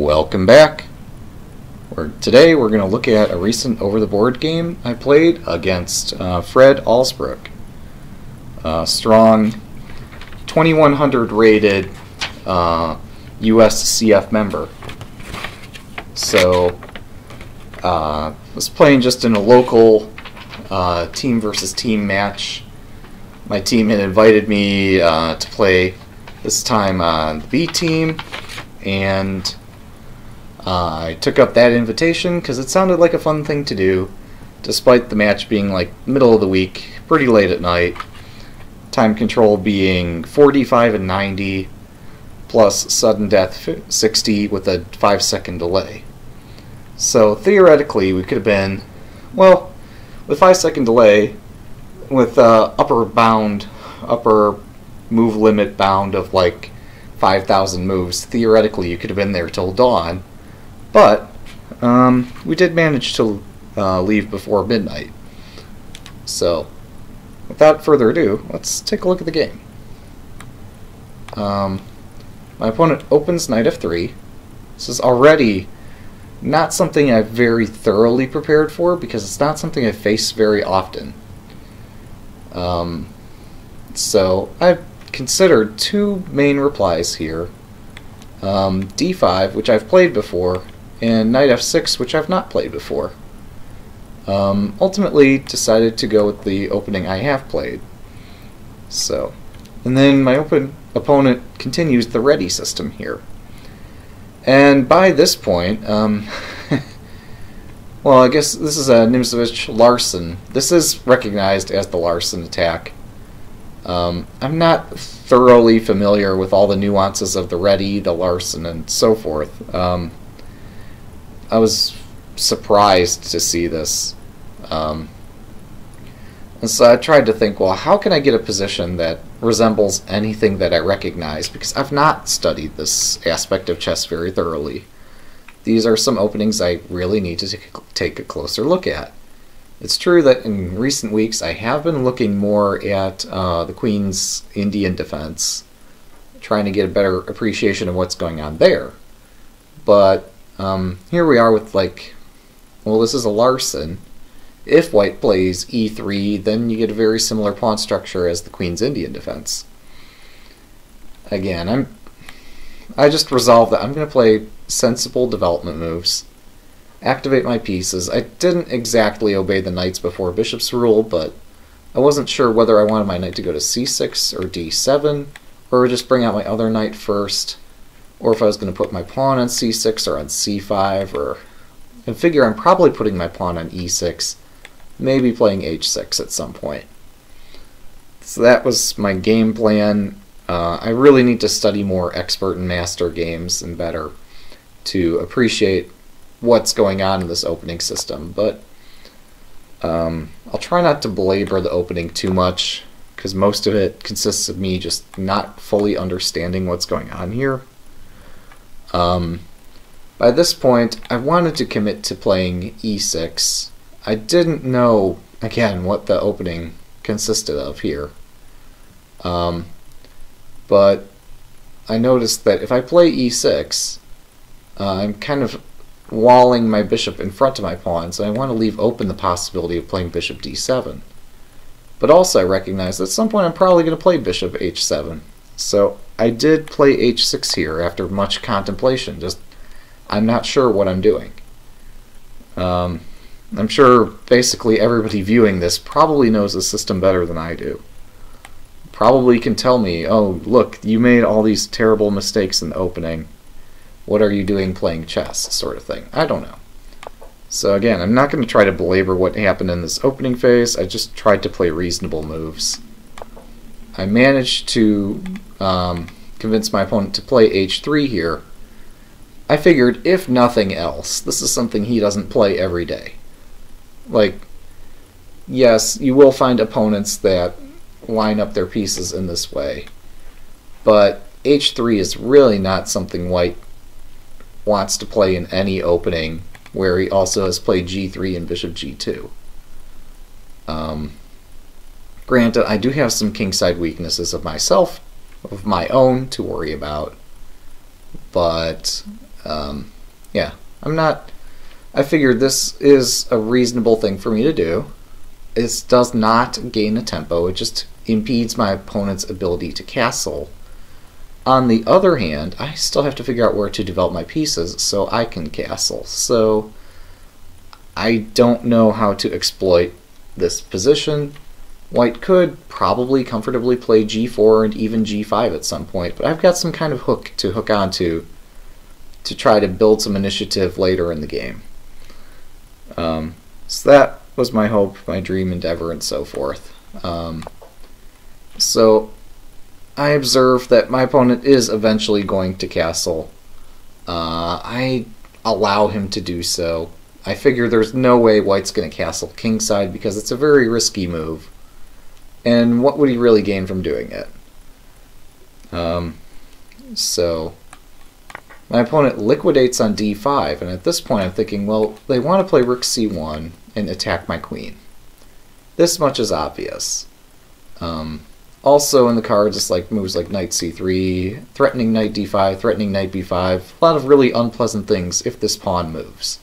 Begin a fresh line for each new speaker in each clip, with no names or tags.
Welcome back. Today we're going to look at a recent over-the-board game I played against uh, Fred Alsbrook. A strong 2100 rated uh, USCF member. So, uh, was playing just in a local uh, team versus team match. My team had invited me uh, to play this time on the B team, and uh, I took up that invitation because it sounded like a fun thing to do, despite the match being like middle of the week, pretty late at night. Time control being 45 and 90, plus sudden death 60 with a 5 second delay. So theoretically, we could have been, well, with 5 second delay, with uh, upper bound, upper move limit bound of like 5,000 moves, theoretically you could have been there till dawn but um, we did manage to uh, leave before midnight. So, without further ado, let's take a look at the game. Um, my opponent opens knight f3. This is already not something I've very thoroughly prepared for because it's not something I face very often. Um, so I've considered two main replies here. Um, d5, which I've played before, and knight f6, which I've not played before. Um, ultimately decided to go with the opening I have played. So, and then my open opponent continues the Réti system here. And by this point, um, well, I guess this is a Nimzowitsch Larsen. This is recognized as the Larsen attack. Um, I'm not thoroughly familiar with all the nuances of the Réti, the Larsen, and so forth. Um, I was surprised to see this. Um, and so I tried to think, well, how can I get a position that resembles anything that I recognize? Because I've not studied this aspect of chess very thoroughly. These are some openings I really need to take a closer look at. It's true that in recent weeks I have been looking more at uh, the Queen's Indian defense, trying to get a better appreciation of what's going on there. But um, here we are with like, well, this is a Larsen. If white plays e3, then you get a very similar pawn structure as the Queen's Indian defense. Again, I'm I just resolved that I'm going to play sensible development moves, activate my pieces. I didn't exactly obey the knights before bishop's rule, but I wasn't sure whether I wanted my knight to go to c6 or d7, or just bring out my other knight first or if I was going to put my pawn on c6 or on c5 or I figure I'm probably putting my pawn on e6 maybe playing h6 at some point. So that was my game plan. Uh, I really need to study more expert and master games and better to appreciate what's going on in this opening system but um, I'll try not to belabor the opening too much because most of it consists of me just not fully understanding what's going on here um, by this point, I wanted to commit to playing e6. I didn't know, again, what the opening consisted of here. Um, but I noticed that if I play e6, uh, I'm kind of walling my bishop in front of my pawn, so I want to leave open the possibility of playing bishop d7. But also I recognize that at some point I'm probably going to play bishop h7. So I did play h6 here after much contemplation. Just I'm not sure what I'm doing. Um, I'm sure basically everybody viewing this probably knows the system better than I do. Probably can tell me, oh, look, you made all these terrible mistakes in the opening. What are you doing playing chess? Sort of thing. I don't know. So again, I'm not going to try to belabor what happened in this opening phase. I just tried to play reasonable moves. I managed to um, convince my opponent to play h3 here. I figured, if nothing else, this is something he doesn't play every day. Like, yes, you will find opponents that line up their pieces in this way, but h3 is really not something white wants to play in any opening where he also has played g3 and bishop g2. Um, Granted, I do have some kingside weaknesses of myself, of my own, to worry about. But Um, yeah, I'm not. I figured this is a reasonable thing for me to do. It does not gain a tempo, it just impedes my opponent's ability to castle. On the other hand, I still have to figure out where to develop my pieces so I can castle. So I don't know how to exploit this position. White could probably comfortably play g4 and even g5 at some point, but I've got some kind of hook to hook onto to try to build some initiative later in the game. Um, so that was my hope, my dream, endeavor, and so forth. Um, so I observe that my opponent is eventually going to castle. Uh, I allow him to do so. I figure there's no way White's going to castle kingside because it's a very risky move. And what would he really gain from doing it? Um, so my opponent liquidates on d5, and at this point I'm thinking, well, they want to play rook c1 and attack my queen. This much is obvious. Um, also in the cards, it's like moves like knight c3, threatening knight d5, threatening knight b5. A lot of really unpleasant things if this pawn moves.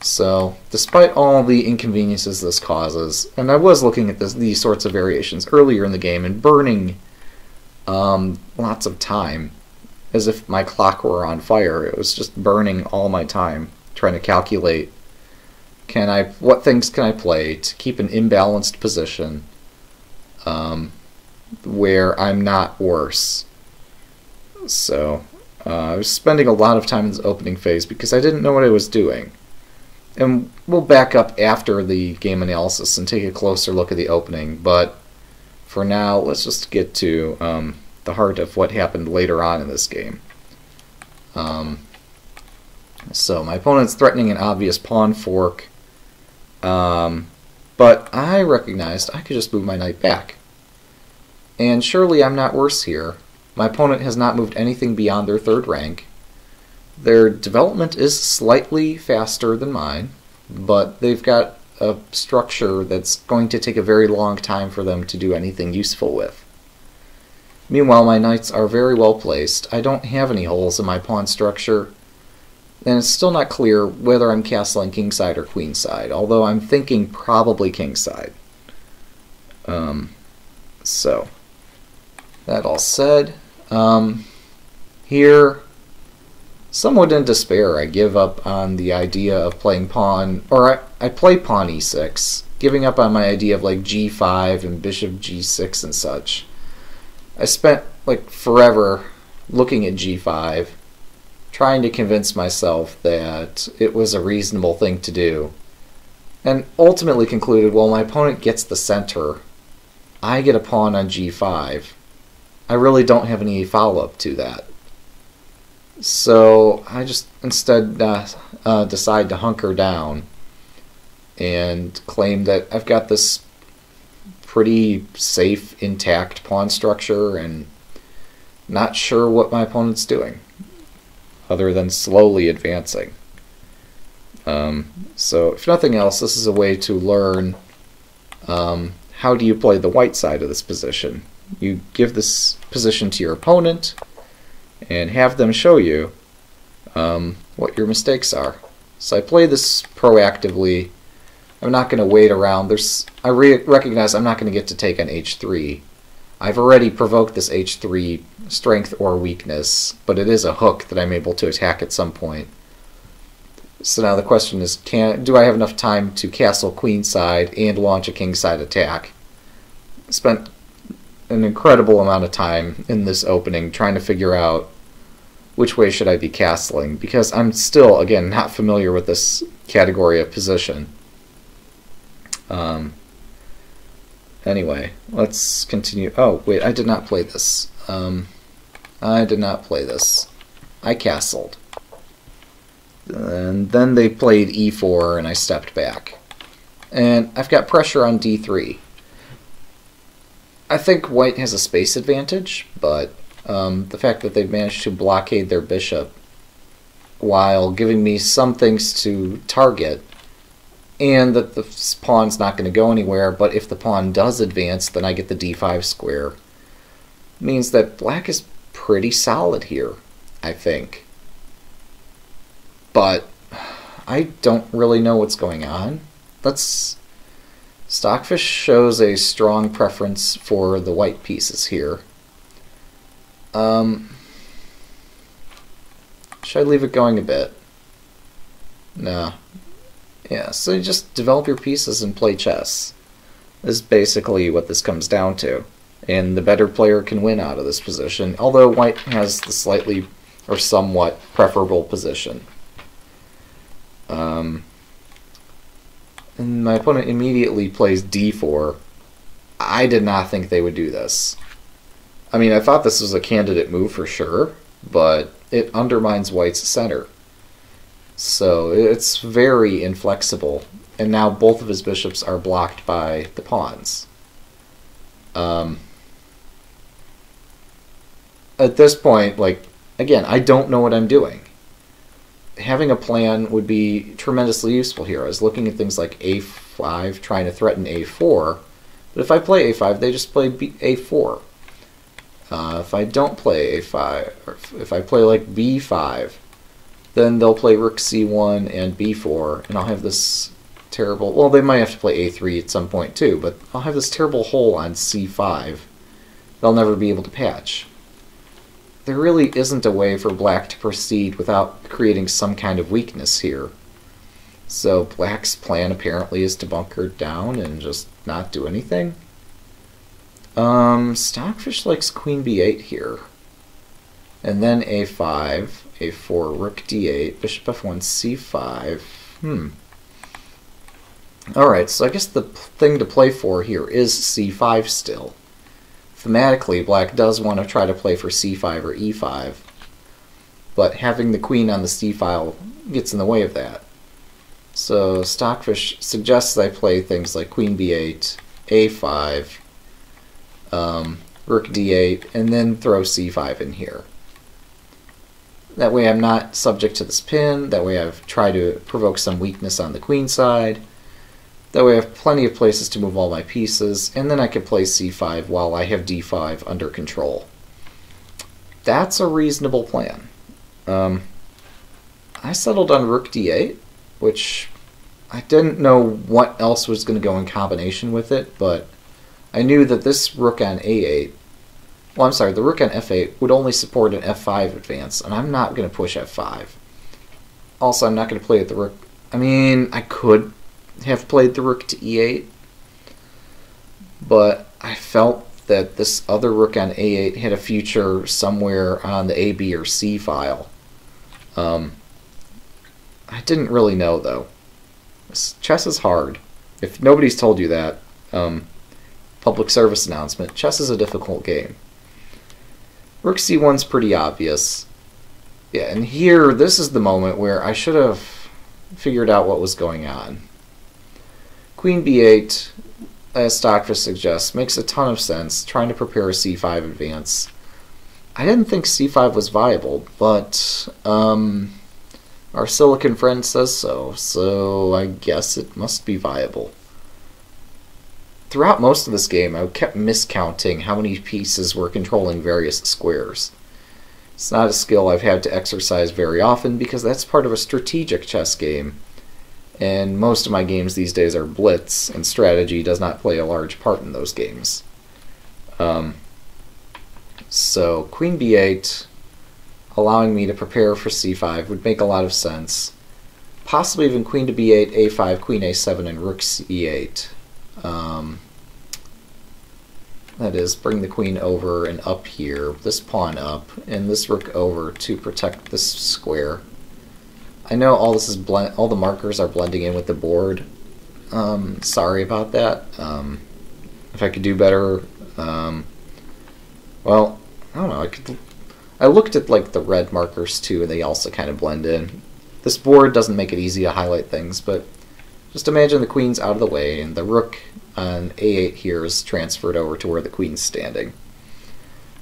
So, despite all the inconveniences this causes, and I was looking at this, these sorts of variations earlier in the game and burning um, lots of time, as if my clock were on fire. It was just burning all my time trying to calculate can I what things can I play to keep an imbalanced position um, where I'm not worse. So uh, I was spending a lot of time in this opening phase because I didn't know what I was doing. And we'll back up after the game analysis and take a closer look at the opening, but for now, let's just get to um, the heart of what happened later on in this game. Um, so my opponent's threatening an obvious pawn fork, um, but I recognized I could just move my knight back. And surely I'm not worse here. My opponent has not moved anything beyond their third rank. Their development is slightly faster than mine, but they've got a structure that's going to take a very long time for them to do anything useful with. Meanwhile, my knights are very well placed. I don't have any holes in my pawn structure, and it's still not clear whether I'm castling kingside or queenside, although I'm thinking probably kingside. Um, so, that all said, um, here, somewhat in despair, I give up on the idea of playing pawn, or I, I play pawn e6, giving up on my idea of like g5 and bishop g6 and such. I spent like forever looking at g5, trying to convince myself that it was a reasonable thing to do, and ultimately concluded, well, my opponent gets the center, I get a pawn on g5. I really don't have any follow-up to that. So I just instead uh, uh, decide to hunker down and claim that I've got this pretty safe, intact pawn structure and not sure what my opponent's doing other than slowly advancing. Um, so if nothing else, this is a way to learn um, how do you play the white side of this position. You give this position to your opponent and have them show you um, what your mistakes are. So I play this proactively. I'm not going to wait around. There's I re recognize I'm not going to get to take on h3. I've already provoked this h3 strength or weakness, but it is a hook that I'm able to attack at some point. So now the question is, can do I have enough time to castle queenside and launch a kingside attack? Spent an incredible amount of time in this opening trying to figure out which way should I be castling because I'm still again not familiar with this category of position. Um, anyway, let's continue. Oh wait, I did not play this. Um, I did not play this. I castled. And then they played e4 and I stepped back. And I've got pressure on d3. I think white has a space advantage, but um, the fact that they've managed to blockade their bishop while giving me some things to target, and that the pawn's not going to go anywhere, but if the pawn does advance, then I get the d5 square, means that black is pretty solid here, I think. but I don't really know what's going on. Let's. Stockfish shows a strong preference for the white pieces here. Um, should I leave it going a bit? No. Yeah, so you just develop your pieces and play chess. This is basically what this comes down to. And the better player can win out of this position, although white has the slightly or somewhat preferable position. Um, and my opponent immediately plays d4. I did not think they would do this. I mean, I thought this was a candidate move for sure, but it undermines white's center. So it's very inflexible, and now both of his bishops are blocked by the pawns. Um, at this point, like, again, I don't know what I'm doing. Having a plan would be tremendously useful here. I was looking at things like a5, trying to threaten a4, but if I play a5, they just play B a4. Uh, if I don't play a5, or if I play like b5, then they'll play rook c1 and b4, and I'll have this terrible... Well, they might have to play a3 at some point too, but I'll have this terrible hole on c5 they'll never be able to patch. There really isn't a way for black to proceed without creating some kind of weakness here. So black's plan apparently is to bunker down and just not do anything. Um, Stockfish likes queen b8 here. And then a5, a4, rook d8, bishop f1, c5. Hmm. Alright, so I guess the thing to play for here is c5 still. Thematically, black does want to try to play for c5 or e5, but having the queen on the c file gets in the way of that. So Stockfish suggests I play things like queen b8, a5, um, rook d8, and then throw c5 in here. That way I'm not subject to this pin, that way I've tried to provoke some weakness on the queen side, that way I have plenty of places to move all my pieces, and then I can play c5 while I have d5 under control. That's a reasonable plan. Um, I settled on rook d8, which I didn't know what else was going to go in combination with it, but I knew that this rook on a8, well, I'm sorry, the rook on f8 would only support an f5 advance, and I'm not going to push f5. Also, I'm not going to play at the rook. I mean, I could have played the rook to e8, but I felt that this other rook on a8 had a future somewhere on the a, b, or c file. Um, I didn't really know, though. chess is hard. If nobody's told you that, um, public service announcement. Chess is a difficult game. Rook c1's pretty obvious. Yeah, and here, this is the moment where I should have figured out what was going on. Queen b8, as Stockfish suggests, makes a ton of sense, trying to prepare a c5 advance. I didn't think c5 was viable, but um, our silicon friend says so, so I guess it must be viable throughout most of this game, I kept miscounting how many pieces were controlling various squares. It's not a skill I've had to exercise very often because that's part of a strategic chess game. And most of my games these days are blitz, and strategy does not play a large part in those games. Um, so, queen b8, allowing me to prepare for c5, would make a lot of sense. Possibly even queen to b8, a5, queen a7, and rook c8. Um, that is, bring the queen over and up here, this pawn up, and this rook over to protect this square. I know all this is blend, all the markers are blending in with the board. Um, sorry about that. Um, if I could do better, um, well, I don't know. I could. I looked at like the red markers too, and they also kind of blend in. This board doesn't make it easy to highlight things, but just imagine the queen's out of the way and the rook on a8 here is transferred over to where the queen's standing.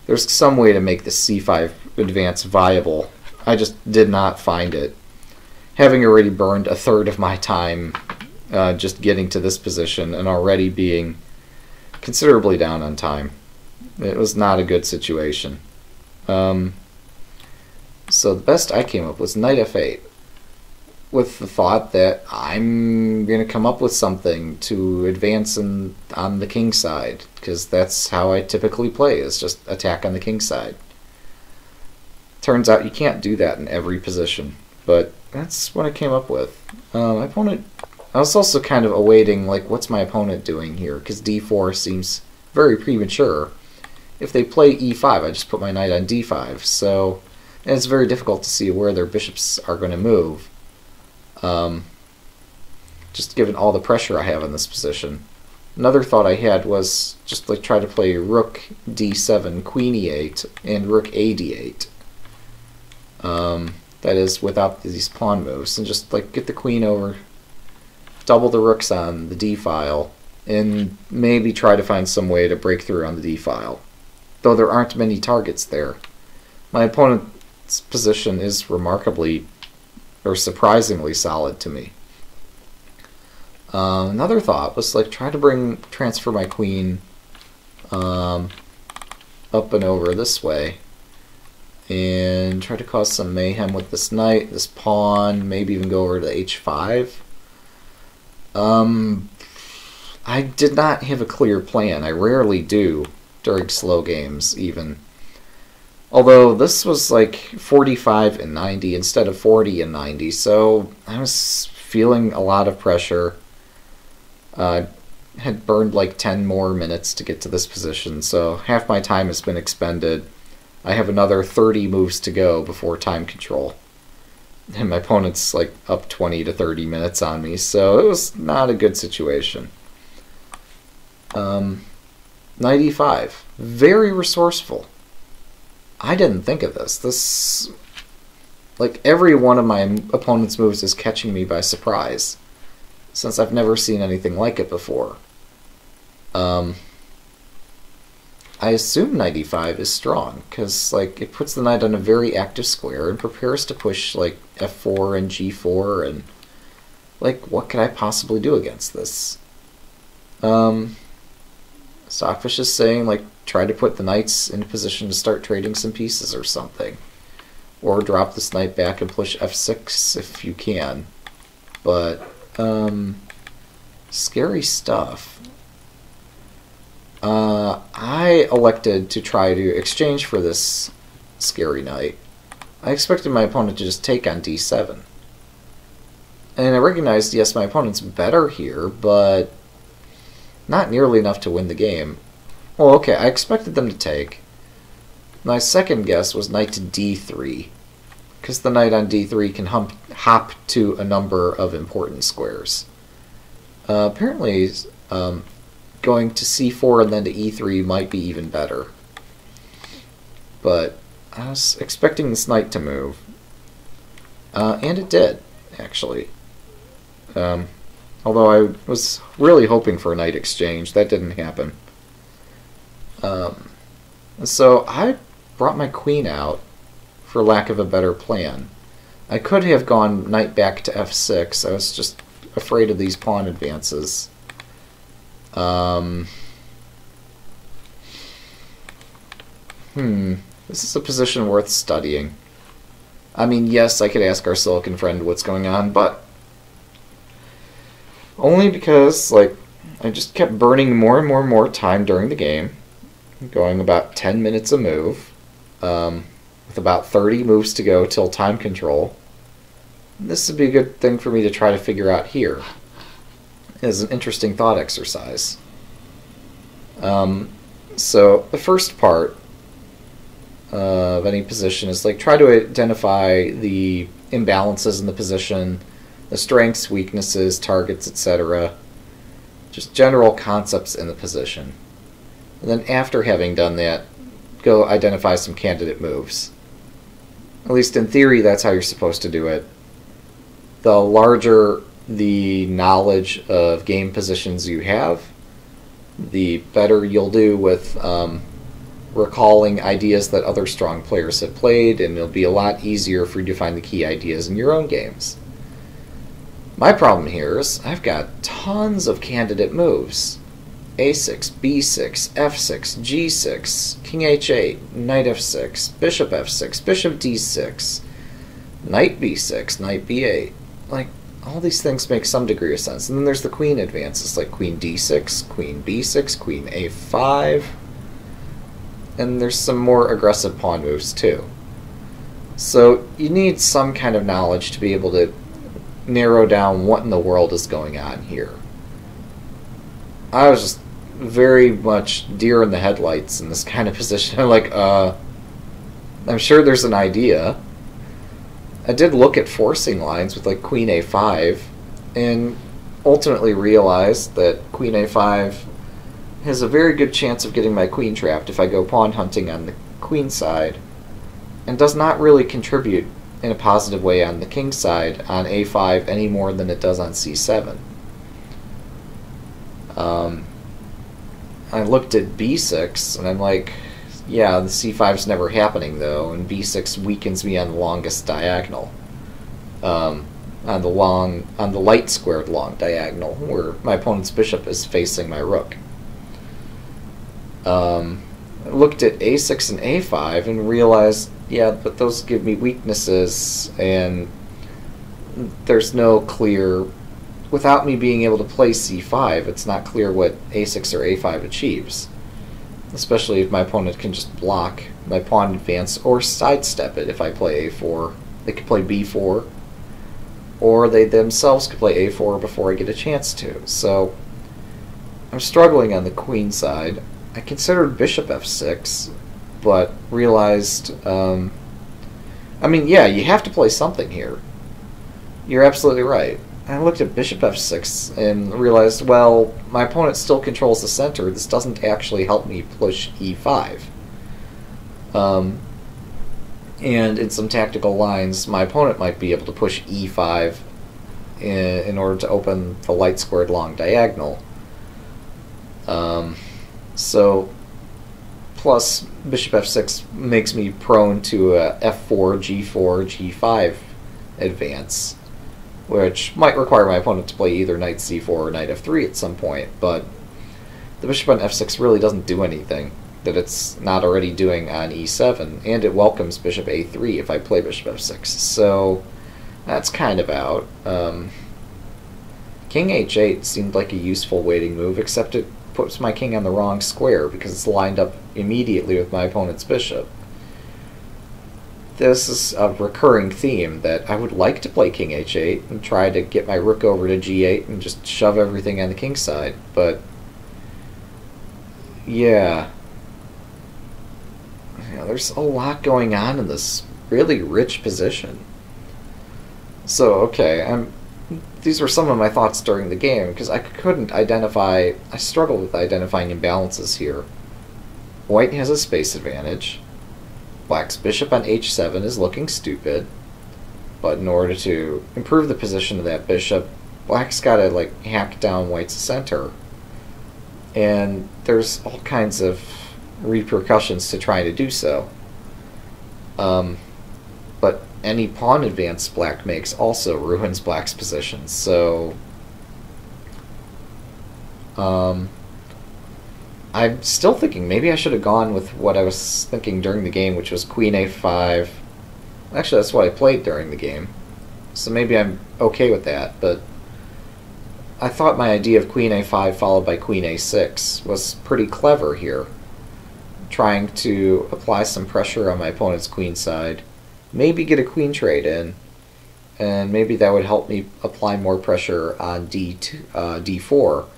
There's some way to make the c5 advance viable. I just did not find it. Having already burned a third of my time uh, just getting to this position and already being considerably down on time. It was not a good situation. Um, so the best I came up with was knight f8. with the thought that I'm going to come up with something to advance in, on the king side, because that's how I typically play, is just attack on the king side. Turns out you can't do that in every position, but that's what I came up with. Uh, my opponent, I was also kind of awaiting, like, what's my opponent doing here, because d4 seems very premature. If they play e5, I just put my knight on d5, so it's very difficult to see where their bishops are going to move. Um, just given all the pressure I have in this position. Another thought I had was just like try to play rook d7, queen e8, and rook a d8. Um, that is without these pawn moves, and just like get the queen over, double the rooks on the d file, and maybe try to find some way to break through on the d file. Though there aren't many targets there. My opponent's position is remarkably or surprisingly solid to me. Uh, another thought was like try to bring transfer my queen um, up and over this way and try to cause some mayhem with this knight, this pawn, maybe even go over to h5. Um, I did not have a clear plan. I rarely do during slow games, even. Although this was like 45 and 90 instead of 40 and 90, so I was feeling a lot of pressure. Uh, had burned like 10 more minutes to get to this position, so half my time has been expended. I have another 30 moves to go before time control. And my opponent's like up 20 to 30 minutes on me, so it was not a good situation. Um, 95. Very resourceful. I didn't think of this. This, like, every one of my opponent's moves is catching me by surprise, since I've never seen anything like it before. Um, I assume 95 is strong, because, like, it puts the knight on a very active square and prepares to push, like, f4 and g4, and, like, what could I possibly do against this? Um, Stockfish is saying, like, try to put the knights in a position to start trading some pieces or something. Or drop this knight back and push f6 if you can. But, um, scary stuff. Uh, I elected to try to exchange for this scary knight. I expected my opponent to just take on d7. And I recognized, yes, my opponent's better here, but not nearly enough to win the game. Well, okay, I expected them to take. My second guess was knight to d3, because the knight on d3 can hump, hop to a number of important squares. Uh, apparently, um, going to c4 and then to e3 might be even better. But I was expecting this knight to move. Uh, and it did, actually. Um, although I was really hoping for a knight exchange. That didn't happen. Um, so I brought my queen out for lack of a better plan. I could have gone knight back to f6. I was just afraid of these pawn advances. Um, hmm. This is a position worth studying. I mean, yes, I could ask our silicon friend what's going on, but only because, like, I just kept burning more and more and more time during the game going about 10 minutes a move, um, with about 30 moves to go till time control. This would be a good thing for me to try to figure out here as an interesting thought exercise. Um, so the first part of any position is like try to identify the imbalances in the position, the strengths, weaknesses, targets, etc. Just general concepts in the position. And then after having done that, go identify some candidate moves. At least in theory, that's how you're supposed to do it. The larger the knowledge of game positions you have, the better you'll do with um, recalling ideas that other strong players have played, and it'll be a lot easier for you to find the key ideas in your own games. My problem here is I've got tons of candidate moves a6, b6, f6, g6, king h8, knight f6, bishop f6, bishop d6, knight b6, knight b8, like all these things make some degree of sense. And then there's the queen advances, like queen d6, queen b6, queen a5. And there's some more aggressive pawn moves too. So you need some kind of knowledge to be able to narrow down what in the world is going on here. I was just very much deer in the headlights in this kind of position. I'm like, uh, I'm sure there's an idea. I did look at forcing lines with like queen a5 and ultimately realized that queen a5 has a very good chance of getting my queen trapped if I go pawn hunting on the queen side and does not really contribute in a positive way on the king side on a5 any more than it does on c7. Um, I looked at b6 and I'm like, yeah, the c5's never happening though, and b6 weakens me on the longest diagonal. Um, on the long, on the light squared long diagonal, where my opponent's bishop is facing my rook. Um, I looked at a6 and a5 and realized, yeah, but those give me weaknesses, and there's no clear. Without me being able to play c5, it's not clear what a6 or a5 achieves especially if my opponent can just block my pawn advance or sidestep it if I play a4. They could play b4, or they themselves could play a4 before I get a chance to. So I'm struggling on the queen side. I considered bishop f6, but realized, um, I mean, yeah, you have to play something here. You're absolutely right. I looked at bishop f6 and realized, well, my opponent still controls the center. This doesn't actually help me push e5. Um, and in some tactical lines, my opponent might be able to push e5 in, in order to open the light squared long diagonal. Um, so, plus bishop f6 makes me prone to a f4, g4, g5 advance which might require my opponent to play either knight c4 or knight f3 at some point, but the bishop on f6 really doesn't do anything that it's not already doing on e7, and it welcomes bishop a3 if I play bishop f6, so that's kind of out. Um, king h8 seemed like a useful waiting move, except it puts my king on the wrong square because it's lined up immediately with my opponent's bishop this is a recurring theme that I would like to play king h8 and try to get my rook over to g8 and just shove everything on the king side, but yeah. yeah. There's a lot going on in this really rich position. So, okay, I'm these were some of my thoughts during the game because I couldn't identify I struggled with identifying imbalances here. White has a space advantage Black's bishop on h7 is looking stupid, but in order to improve the position of that bishop, Black's got to like hack down White's center. And there's all kinds of repercussions to trying to do so. Um, but any pawn advance Black makes also ruins Black's position. So um, I'm still thinking maybe I should have gone with what I was thinking during the game, which was queen a5. Actually, that's what I played during the game. So maybe I'm okay with that, but I thought my idea of queen a5 followed by queen a6 was pretty clever here. Trying to apply some pressure on my opponent's queen side, maybe get a queen trade in, and maybe that would help me apply more pressure on d2, uh, d4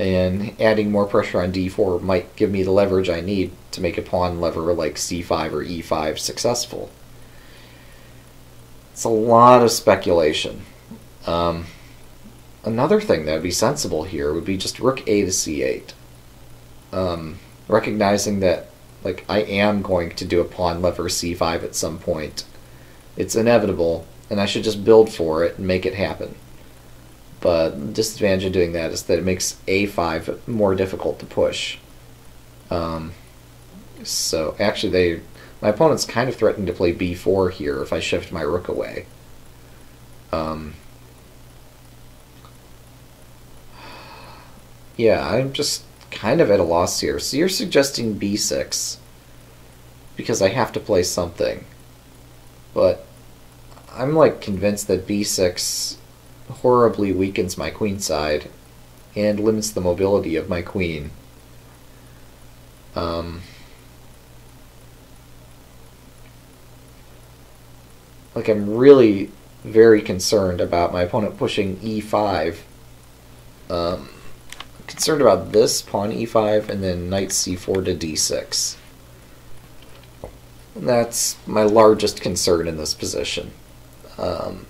and adding more pressure on d4 might give me the leverage I need to make a pawn lever like c5 or e5 successful. It's a lot of speculation. Um, another thing that would be sensible here would be just rook a to c8. Um, recognizing that like I am going to do a pawn lever c5 at some point. It's inevitable, and I should just build for it and make it happen. But the disadvantage of doing that is that it makes a5 more difficult to push. Um, so actually, they my opponent's kind of threatening to play b4 here if I shift my rook away. Um, yeah, I'm just kind of at a loss here. So you're suggesting b6 because I have to play something. But I'm like convinced that b6 horribly weakens my queen side and limits the mobility of my queen. Um, like I'm really very concerned about my opponent pushing e5. Um, concerned about this pawn e5 and then knight c4 to d6. That's my largest concern in this position. Um,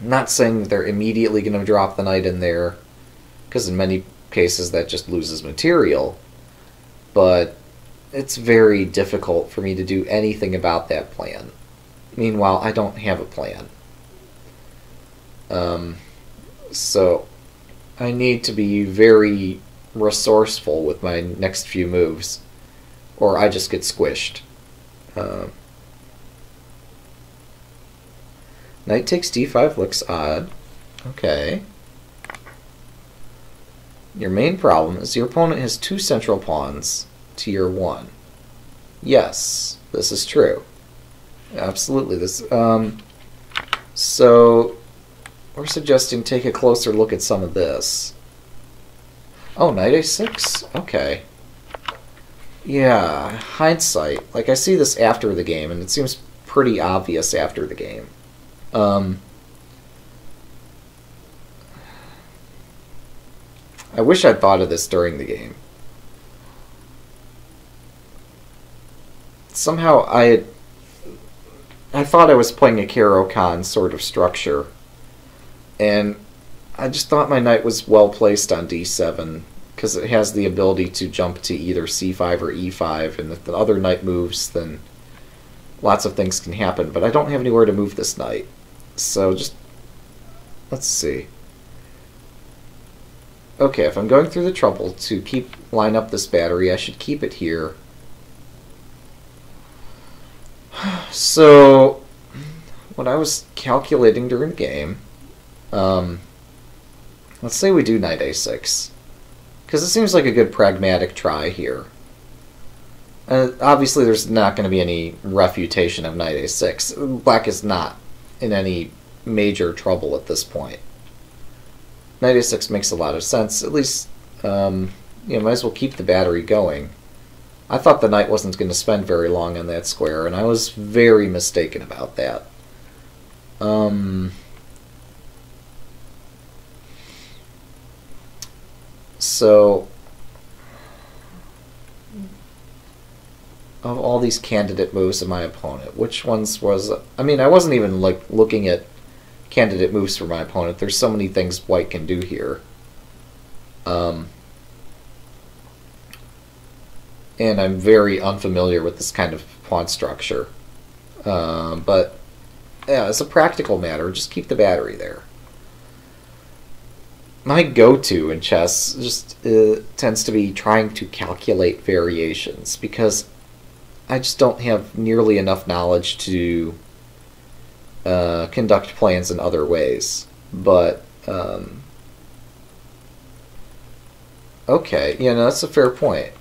not saying they're immediately going to drop the knight in there, because in many cases that just loses material, but it's very difficult for me to do anything about that plan. Meanwhile, I don't have a plan. Um, so I need to be very resourceful with my next few moves, or I just get squished. Uh, knight takes d5 looks odd. Okay. Your main problem is your opponent has two central pawns to your one. Yes, this is true. Absolutely. This. Um, so we're suggesting take a closer look at some of this. Oh, knight a6? Okay. Yeah, hindsight. Like, I see this after the game, and it seems pretty obvious after the game. Um, I wish I'd thought of this during the game. Somehow I had, I thought I was playing a Caro-Kann sort of structure, and I just thought my knight was well placed on d7 because it has the ability to jump to either c5 or e5, and if the other knight moves, then lots of things can happen. But I don't have anywhere to move this knight, so just let's see. Okay, if I'm going through the trouble to keep line up this battery, I should keep it here. So, what I was calculating during the game, um, let's say we do knight a6. Because it seems like a good pragmatic try here. Uh, obviously, there's not going to be any refutation of knight a6. Black is not in any major trouble at this point. Knight a6 makes a lot of sense. At least, um, you know, might as well keep the battery going. I thought the knight wasn't going to spend very long on that square, and I was very mistaken about that. Um, so, of all these candidate moves of my opponent, which ones was... I mean, I wasn't even like looking at candidate moves for my opponent. There's so many things white can do here. Um, and I'm very unfamiliar with this kind of pawn structure. Um, but yeah, as a practical matter, just keep the battery there. My go-to in chess just uh, tends to be trying to calculate variations because I just don't have nearly enough knowledge to uh, conduct plans in other ways. But, um, okay, yeah, no, that's a fair point.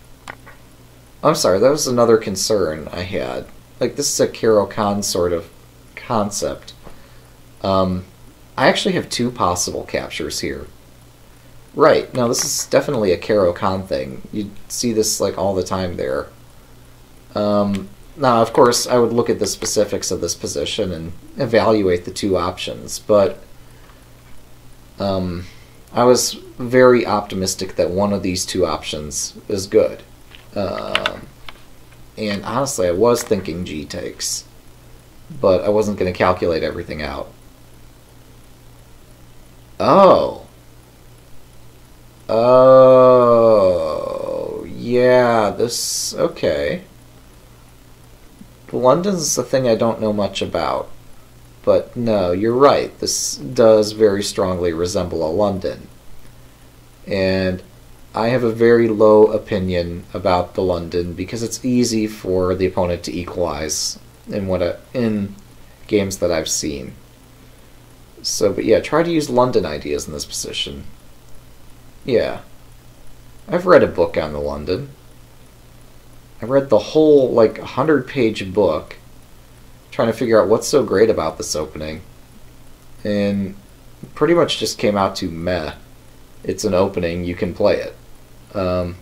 I'm sorry, that was another concern I had. Like, this is a Caro-Kann sort of concept. Um, I actually have two possible captures here. Right, now this is definitely a Caro-Kann thing. You see this, like, all the time there. Um, now, of course, I would look at the specifics of this position and evaluate the two options, but um, I was very optimistic that one of these two options is good. Uh, and honestly, I was thinking G takes, but I wasn't going to calculate everything out. Oh. Oh. Yeah, this... Okay. London's a thing I don't know much about. But no, you're right. This does very strongly resemble a London. And I have a very low opinion about the London because it's easy for the opponent to equalize in what a, in games that I've seen. So, but yeah, try to use London ideas in this position. Yeah. I've read a book on the London. I read the whole, like, 100 page book trying to figure out what's so great about this opening. And pretty much just came out to meh. It's an opening, you can play it. Um,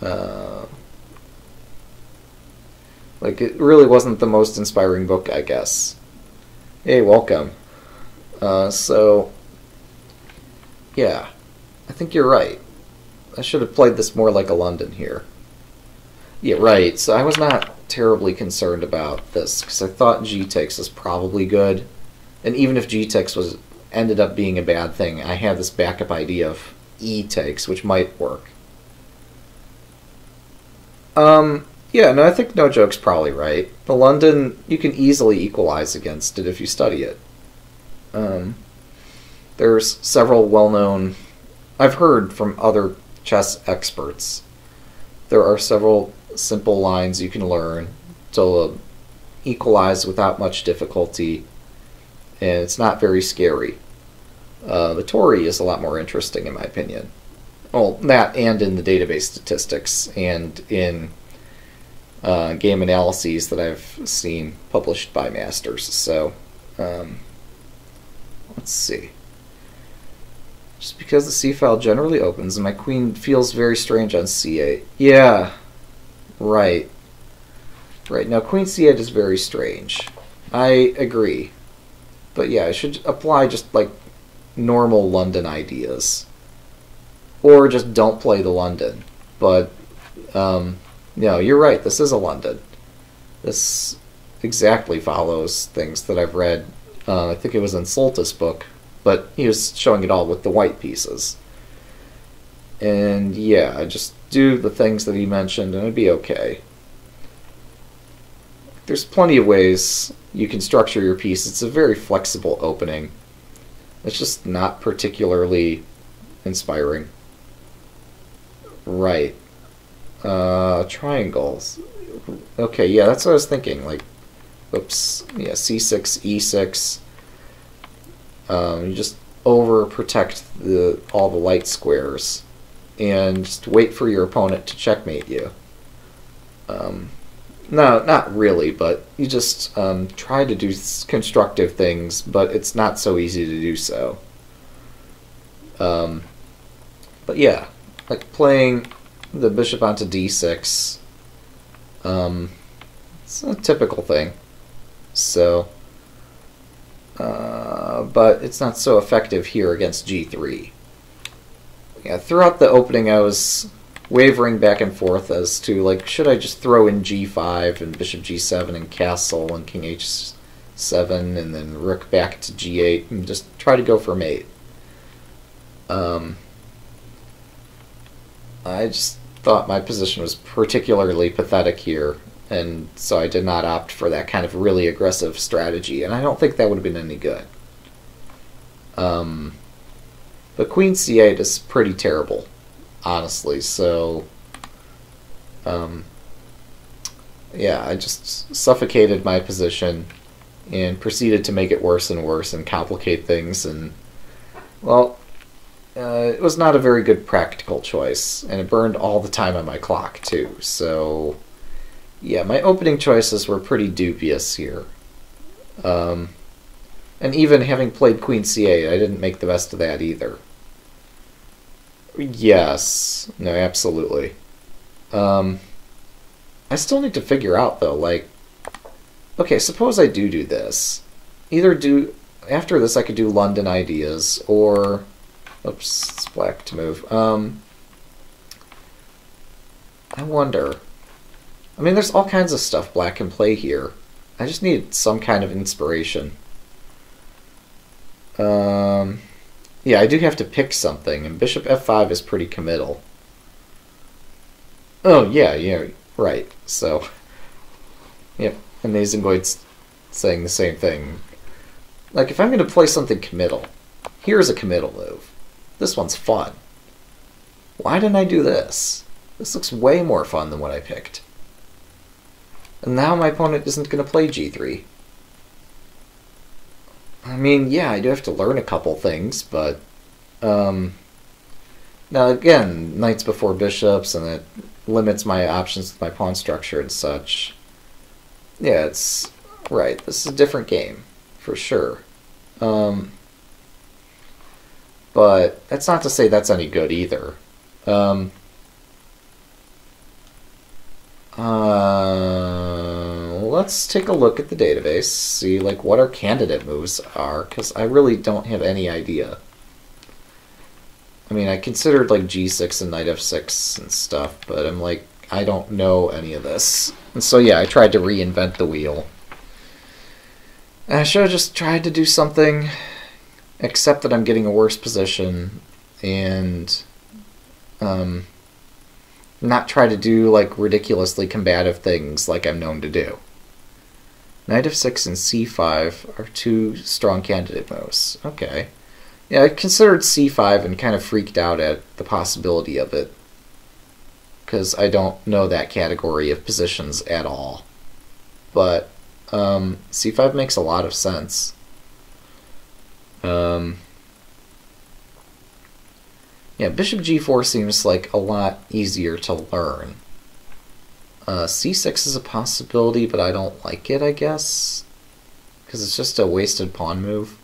uh, like, it really wasn't the most inspiring book, I guess. Hey, welcome. Uh, so, yeah, I think you're right. I should have played this more like a London here. Yeah, right. So I was not terribly concerned about this because I thought G-Tix was probably good, and even if G-Tix was ended up being a bad thing, I had this backup idea of E-Tix, which might work. Um, yeah, no, I think No Joke's probably right. The London, you can easily equalize against it if you study it. Um, there's several well-known. I've heard from other chess experts. There are several simple lines you can learn to equalize without much difficulty, and it's not very scary. Uh, the Torre is a lot more interesting, in my opinion. Well, that and in the database statistics and in uh, game analyses that I've seen published by masters. So, um, let's see. Just because the C file generally opens and my queen feels very strange on C8. Yeah, right. Right, now queen C8 is very strange. I agree. But yeah, I should apply just like normal London ideas. Or just don't play the London. But, um, no, you're right, this is a London. This exactly follows things that I've read. Uh, I think it was in Soltis' book, but he was showing it all with the white pieces. And yeah, just do the things that he mentioned and it'd be okay. There's plenty of ways you can structure your piece. It's a very flexible opening. It's just not particularly inspiring. Right. Uh, triangles. Okay, yeah, that's what I was thinking. Like, oops, yeah, c6, e6. Um, you just overprotect the all the light squares, and wait for your opponent to checkmate you. Um, no, not really, but you just um, try to do constructive things, but it's not so easy to do so. Um, but yeah, like playing the bishop onto d6. Um, it's a typical thing. So, uh, but it's not so effective here against g3. Yeah, throughout the opening, I was wavering back and forth as to like, should I just throw in g5 and bishop g7 and castle and king h7 and then rook back to g8 and just try to go for mate. Um, I just thought my position was particularly pathetic here, and so I did not opt for that kind of really aggressive strategy, and I don't think that would have been any good. Um, but queen c8 is pretty terrible, honestly, so... Um, yeah, I just suffocated my position and proceeded to make it worse and worse and complicate things, and, well, uh, it was not a very good practical choice, and it burned all the time on my clock, too. So, yeah, my opening choices were pretty dubious here. Um, and even having played Queen C8, I didn't make the best of that either. Yes. No, absolutely. Um, I still need to figure out, though, like, okay, suppose I do do this. Either do, after this I could do London Ideas, or Oops, it's black to move. Um, I wonder. I mean, there's all kinds of stuff black can play here. I just need some kind of inspiration. Um, yeah, I do have to pick something, and bishop f5 is pretty committal. Oh, yeah, yeah, right. So, yep, and Nazengoid's saying the same thing. Like, if I'm going to play something committal, here's a committal move. This one's fun. Why didn't I do this? This looks way more fun than what I picked. And now my opponent isn't going to play g3. I mean, yeah, I do have to learn a couple things, but... Um, now, again, knights before bishops, and it limits my options with my pawn structure and such. yeah, it's right. This is a different game for sure. Um, but that's not to say that's any good either. Um, uh, let's take a look at the database, see like what our candidate moves are, because I really don't have any idea. I mean, I considered like g6 and knight f6 and stuff, but I'm like, I don't know any of this. And so yeah, I tried to reinvent the wheel. And I should have just tried to do something, except that I'm getting a worse position, and um, not try to do like ridiculously combative things like I'm known to do. Knight f6 and c5 are two strong candidate moves. Okay. Yeah, I considered c5 and kind of freaked out at the possibility of it. Because I don't know that category of positions at all. But um, c5 makes a lot of sense. Um, yeah, bishop g4 seems like a lot easier to learn. Uh, c6 is a possibility, but I don't like it, I guess. Because it's just a wasted pawn move.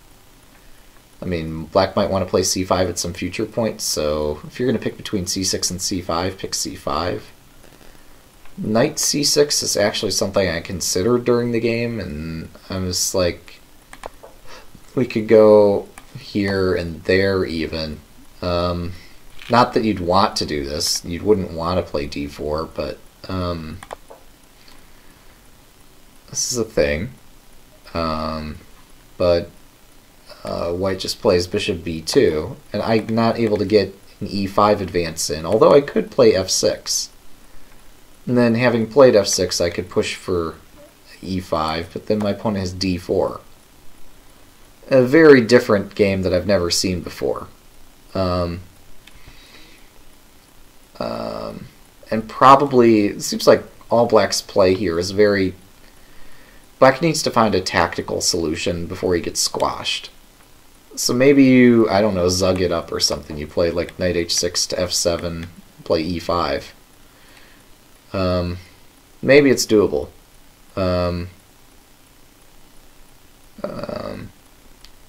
I mean, black might want to play c5 at some future point, so if you're going to pick between c6 and c5, pick c5. Knight c6 is actually something I considered during the game, and I was like, we could go here and there even. Um, not that you'd want to do this, you wouldn't want to play d4, but um, this is a thing. Um, but uh, white just plays bishop b2, and I'm not able to get an e5 advance in, although I could play f6. And then having played f6, I could push for e5, but then my opponent has d4. A very different game that I've never seen before. Um, um, and probably, it seems like all black's play here is very... Black needs to find a tactical solution before he gets squashed. So maybe you, I don't know, zug it up or something. You play like knight h6 to f7, play e5. Um, maybe it's doable. Um, um,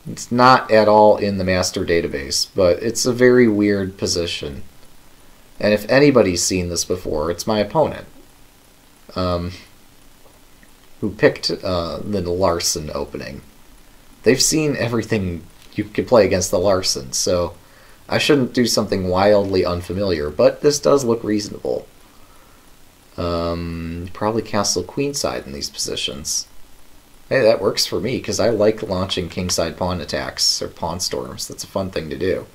it's not at all in the master database, but it's a very weird position. And if anybody's seen this before, it's my opponent, um, who picked uh, the Larsen opening. They've seen everything you could play against the Larsen, so I shouldn't do something wildly unfamiliar, but this does look reasonable. Um, probably castle queenside in these positions. Hey, that works for me, because I like launching kingside pawn attacks, or pawn storms. That's a fun thing to do.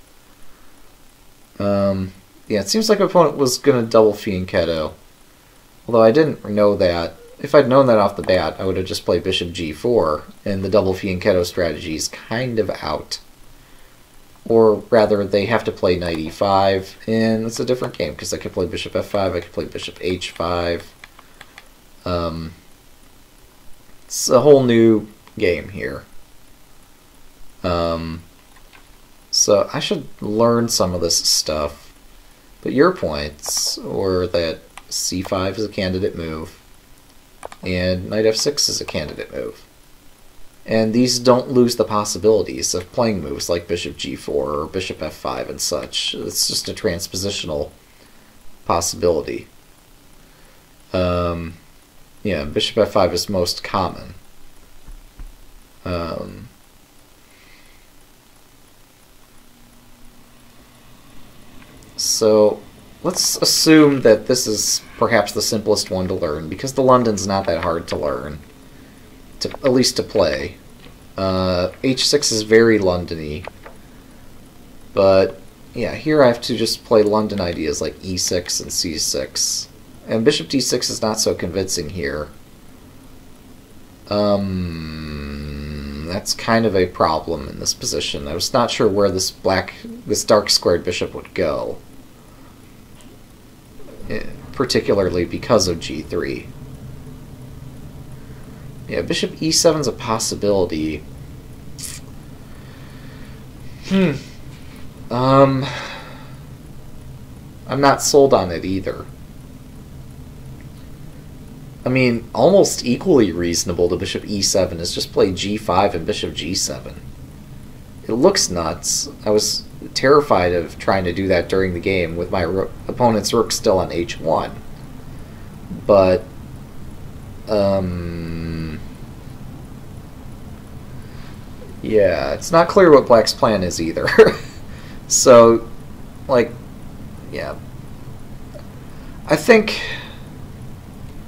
Um, yeah, it seems like my opponent was going to double fianchetto. Although I didn't know that if I'd known that off the bat, I would have just played bishop g4, and the double fianchetto strategy is kind of out. Or rather, they have to play knight e5, and it's a different game, because I could play bishop f5, I could play bishop h5. Um, it's a whole new game here. Um, so I should learn some of this stuff. But your points were that c5 is a candidate move, and knight f6 is a candidate move. And these don't lose the possibilities of playing moves like bishop g4 or bishop f5 and such. It's just a transpositional possibility. Um, yeah, bishop f5 is most common. Um, so let's assume that this is perhaps the simplest one to learn, because the London's not that hard to learn, to, at least to play. Uh, H6 is very Londony, but yeah, here I have to just play London ideas like E6 and C6. And Bishop D6 is not so convincing here. Um, that's kind of a problem in this position. I was not sure where this black, this dark squared bishop would go particularly because of g3. Yeah, bishop e7 is a possibility. Hmm. Um, I'm not sold on it either. I mean, almost equally reasonable to bishop e7 is just play g5 and bishop g7. It looks nuts. I was terrified of trying to do that during the game with my opponent's rook still on h1. But, um, yeah, it's not clear what black's plan is either. so, like, yeah. I think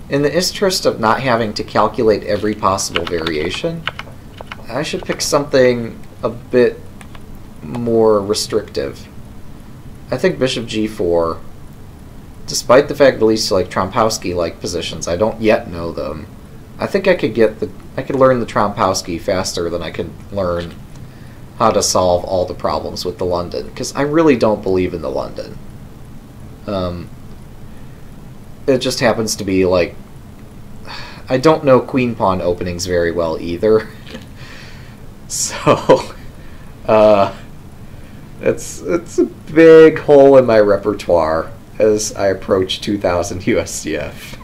in the interest of not having to calculate every possible variation, I should pick something a bit more restrictive. I think bishop g4, despite the fact that least like Trompowsky-like positions, I don't yet know them. I think I could get the I could learn the Trompowsky faster than I could learn how to solve all the problems with the London, because I really don't believe in the London. Um, it just happens to be like I don't know queen pawn openings very well either. so uh, it's it's a big hole in my repertoire as I approach 2000 USCF.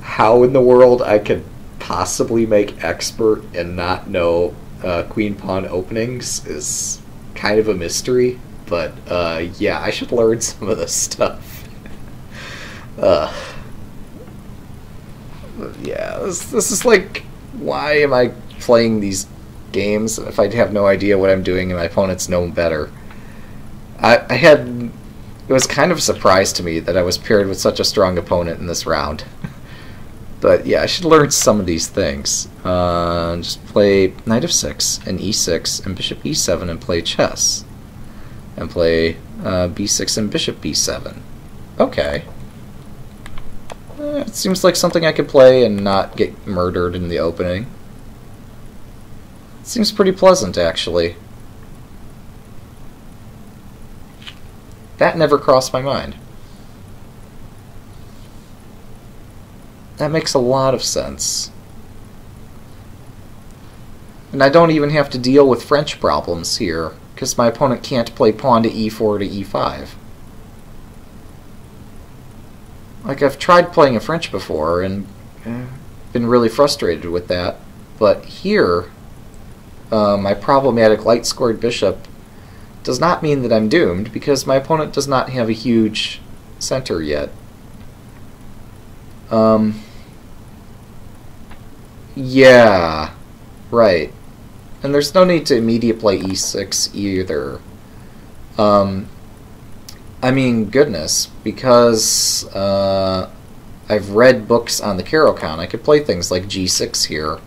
How in the world I could possibly make expert and not know uh, queen pawn openings is kind of a mystery. But uh, yeah, I should learn some of this stuff. Uh, yeah, this, this is like, why am I playing these games if I have no idea what I'm doing and my opponents know better? I, I had, it was kind of a surprise to me that I was paired with such a strong opponent in this round. but yeah, I should learn some of these things. Uh, just play knight f6 and e6 and bishop e7 and play chess. And play uh, b6 and bishop b7. Okay. Eh, it seems like something I could play and not get murdered in the opening. Seems pretty pleasant, actually. That never crossed my mind. That makes a lot of sense. And I don't even have to deal with French problems here, because my opponent can't play pawn to e4 to e5. Like, I've tried playing a French before and eh, been really frustrated with that. But here, uh, my problematic light-squared bishop does not mean that I'm doomed, because my opponent does not have a huge center yet. Um, yeah, right. And there's no need to immediately play e6 either. Um, I mean, goodness, because uh, I've read books on the Caro-Kann, I could play things like g6 here,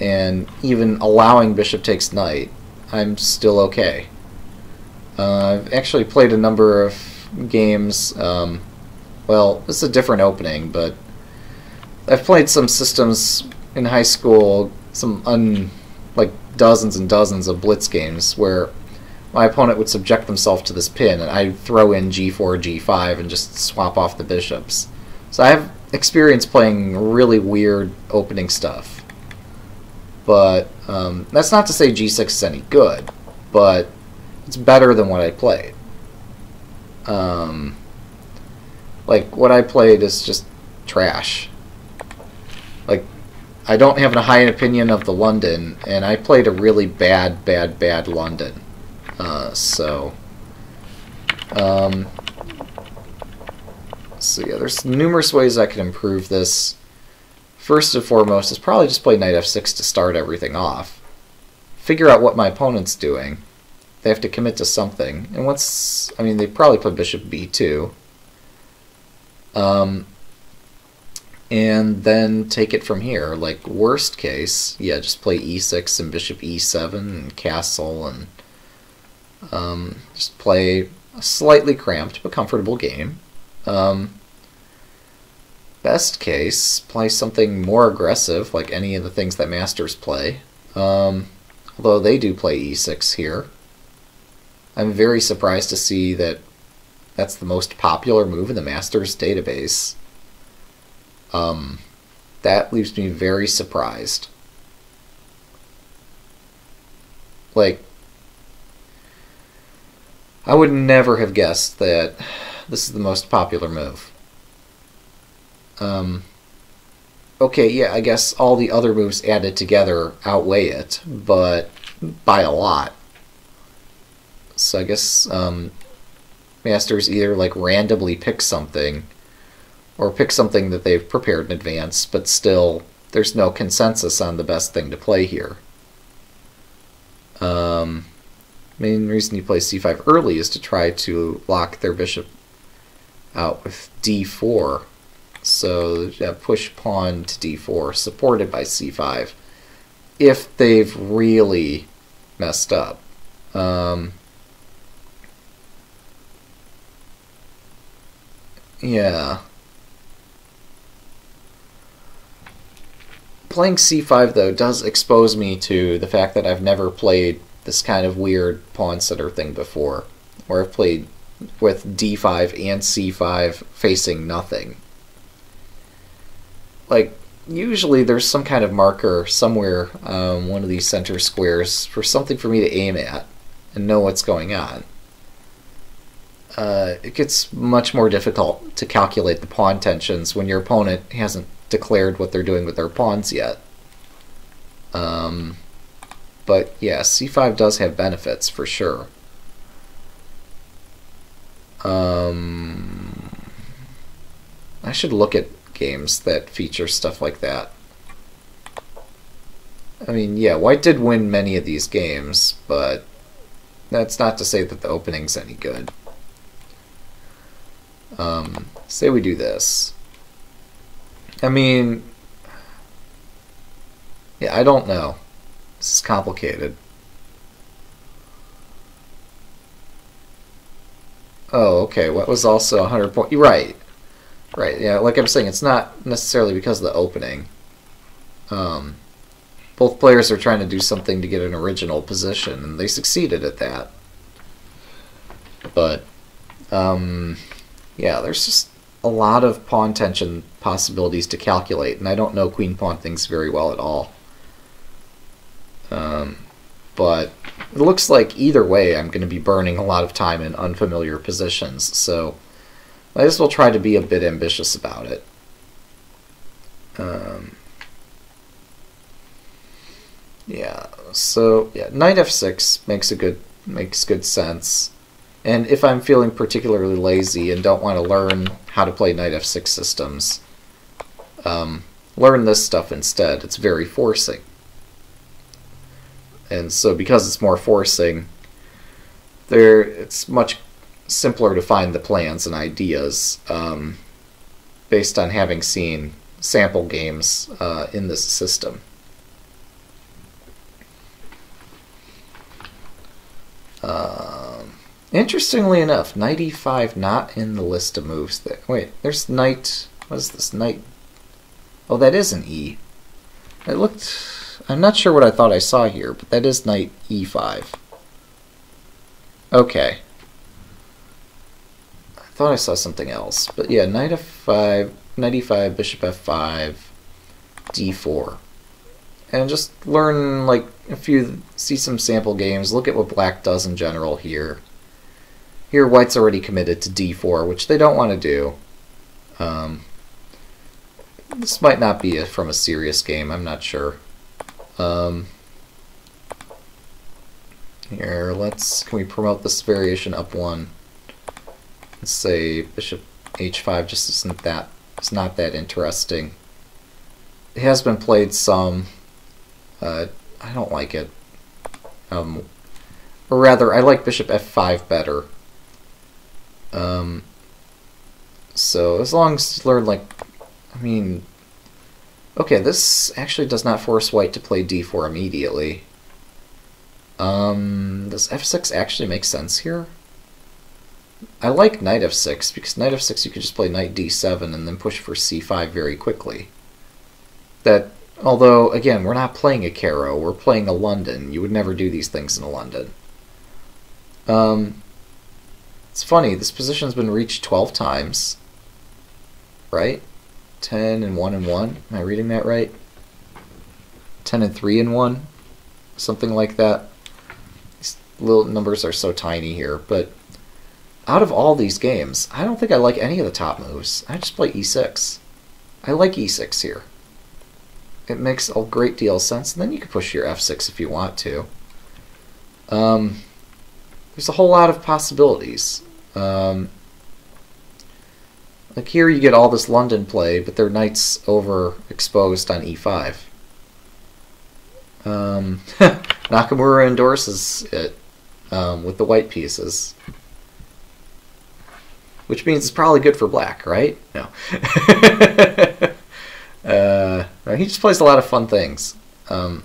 and even allowing bishop takes knight, I'm still okay. Uh, I've actually played a number of games, um, well, this is a different opening, but I've played some systems in high school, some un, like dozens and dozens of blitz games where my opponent would subject themselves to this pin, and I'd throw in g4, g5, and just swap off the bishops. So I have experience playing really weird opening stuff. But um, that's not to say g6 is any good, but it's better than what I played. Um, like, what I played is just trash. Like, I don't have a high opinion of the London, and I played a really bad, bad, bad London. Uh, so, um, so yeah, there's numerous ways I can improve this. First and foremost is probably just play knight f6 to start everything off. Figure out what my opponent's doing. They have to commit to something. And once, I mean, they probably put bishop b2. Um, and then take it from here. Like, worst case, yeah, just play e6 and bishop e7 and castle and um, just play a slightly cramped but comfortable game. Um, best case, play something more aggressive, like any of the things that Masters play. Um, although they do play e6 here. I'm very surprised to see that that's the most popular move in the Masters database. Um, that leaves me very surprised. Like, I would never have guessed that this is the most popular move. Um, okay, yeah, I guess all the other moves added together outweigh it, but by a lot. So I guess um, masters either like randomly pick something or pick something that they've prepared in advance, but still there's no consensus on the best thing to play here. Um, main reason you play c5 early is to try to lock their bishop out with d4. So yeah, push pawn to d4, supported by c5, if they've really messed up. Um, yeah. Playing c5, though, does expose me to the fact that I've never played this kind of weird pawn sitter thing before, where I've played with d5 and c5 facing nothing. Like, usually there's some kind of marker somewhere um, one of these center squares for something for me to aim at and know what's going on. Uh, it gets much more difficult to calculate the pawn tensions when your opponent hasn't declared what they're doing with their pawns yet. Um, but yeah, c5 does have benefits for sure. Um, I should look at games that feature stuff like that. I mean, yeah, White did win many of these games, but that's not to say that the opening's any good. Um, say we do this. I mean, yeah, I don't know. This is complicated. Oh, okay. What was also 100 point? Right. Right, yeah, like I'm saying, it's not necessarily because of the opening. Um, both players are trying to do something to get an original position, and they succeeded at that. But, um, yeah, there's just a lot of pawn tension possibilities to calculate, and I don't know queen pawn things very well at all. Um, but it looks like either way I'm going to be burning a lot of time in unfamiliar positions, so I just will try to be a bit ambitious about it. Um, yeah, so yeah, knight f6 makes a good makes good sense. And if I'm feeling particularly lazy and don't want to learn how to play knight f6 systems, um, learn this stuff instead. It's very forcing. And so because it's more forcing, there it's much simpler to find the plans and ideas um, based on having seen sample games uh, in this system. Um, interestingly enough, knight e5 not in the list of moves. That wait, there's knight. What is this knight? Oh, that is an e. It looked. I'm not sure what I thought I saw here, but that is knight e5. Okay. I thought I saw something else, but yeah, knight f5, knight e5, bishop f5, d4 and just learn like a few, see some sample games, look at what black does in general here. Here white's already committed to d4, which they don't want to do. Um, this might not be a, from a serious game, I'm not sure. Um, here, let's, can we promote this variation up one? Let's say bishop h5 just isn't that, it's not that interesting. It has been played some, uh, I don't like it. Um, or rather, I like bishop f5 better. Um, so as long as you learn, like, I mean, okay, this actually does not force white to play d4 immediately. Um, does f6 actually make sense here? I like knight f6, because knight f6 you could just play knight d7 and then push for c5 very quickly. That Although, again, we're not playing a Caro, we're playing a London. You would never do these things in a London. Um, it's funny, this position's been reached 12 times. Right? 10 and 1 and 1. Am I reading that right? 10 and 3 and 1? Something like that. These little numbers are so tiny here, but out of all these games, I don't think I like any of the top moves. I just play e6. I like e6 here. It makes a great deal of sense, and then you can push your f6 if you want to. Um, there's a whole lot of possibilities. Um, like here you get all this London play, but their knight's overexposed on e5. Um, Nakamura endorses it um, with the white pieces. Which means it's probably good for black, right? No. uh, he just plays a lot of fun things. Um,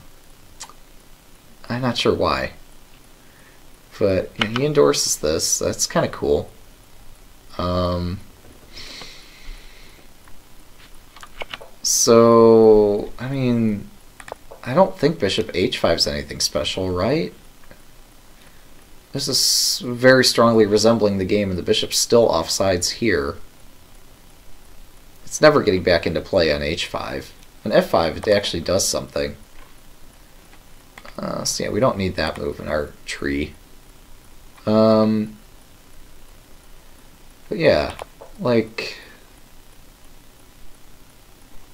I'm not sure why. But yeah, he endorses this. That's kind of cool. Um, so, I mean, I don't think bishop h5 is anything special, right? This is very strongly resembling the game, and the bishop's still offsides here. It's never getting back into play on h5. On f5, it actually does something. Uh, so yeah, we don't need that move in our tree. Um, but yeah, like,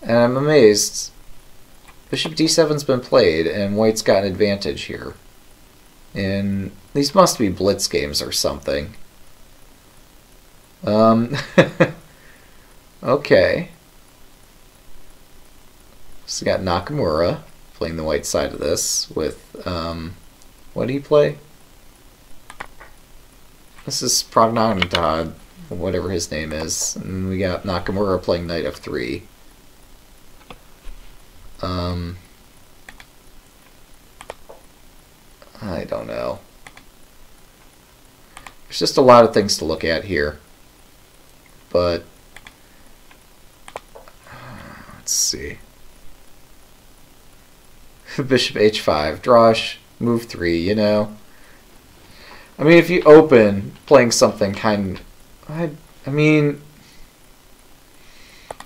and I'm amazed. Bishop d7's been played, and white's got an advantage here. And these must be blitz games or something. Um, okay. So got Nakamura playing the white side of this with, um, what do you play? This is Praggnanandhaa, whatever his name is. And we got Nakamura playing knight f3. Um, I don't know. There's just a lot of things to look at here. But, let's see. Bishop h5, draw, move 3, you know. I mean, if you open playing something kind I, I mean,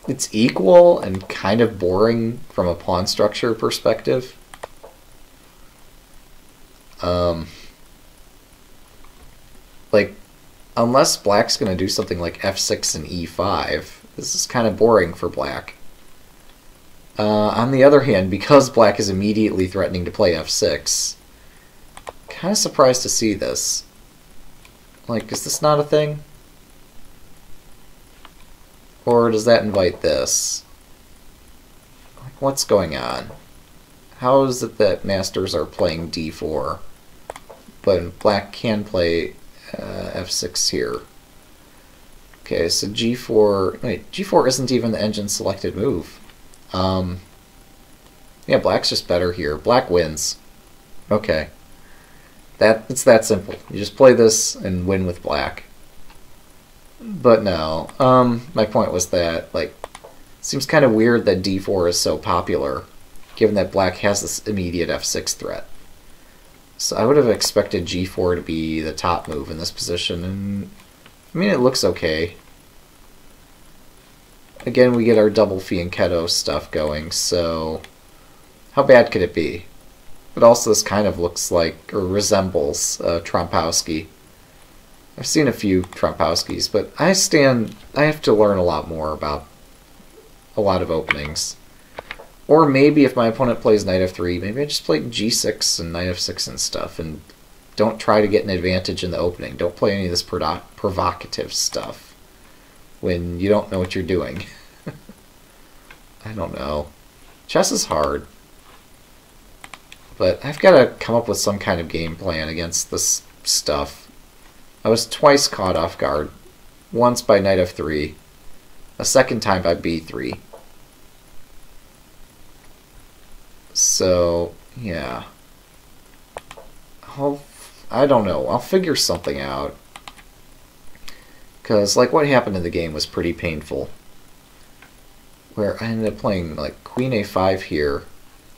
it's equal and kind of boring from a pawn structure perspective. Um, like, unless black's going to do something like f6 and e5, this is kind of boring for black. Uh, on the other hand, because black is immediately threatening to play f6, kind of surprised to see this. Like, is this not a thing? Or does that invite this? Like, what's going on? How is it that masters are playing d4, but black can play uh, f6 here? Okay, so g4... Wait, g4 isn't even the engine selected move. Um, yeah, black's just better here. Black wins. Okay. That It's that simple. You just play this and win with black. But no. Um, my point was that, like, seems kind of weird that d4 is so popular, given that black has this immediate f6 threat. So I would have expected g4 to be the top move in this position, and I mean, it looks okay. Again, we get our double fianchetto stuff going, so how bad could it be? But also this kind of looks like, or resembles, uh, Trompowsky. I've seen a few Trompowskis, but I stand, I have to learn a lot more about a lot of openings. Or maybe if my opponent plays knight f3, maybe I just play g6 and knight f6 and stuff, and don't try to get an advantage in the opening. Don't play any of this provocative stuff when you don't know what you're doing. I don't know. Chess is hard. But I've got to come up with some kind of game plan against this stuff. I was twice caught off guard. Once by knight f3, a second time by b3. So, yeah. I'll, I don't know. I'll figure something out. Because, like, what happened in the game was pretty painful. Where I ended up playing, like, queen a5 here.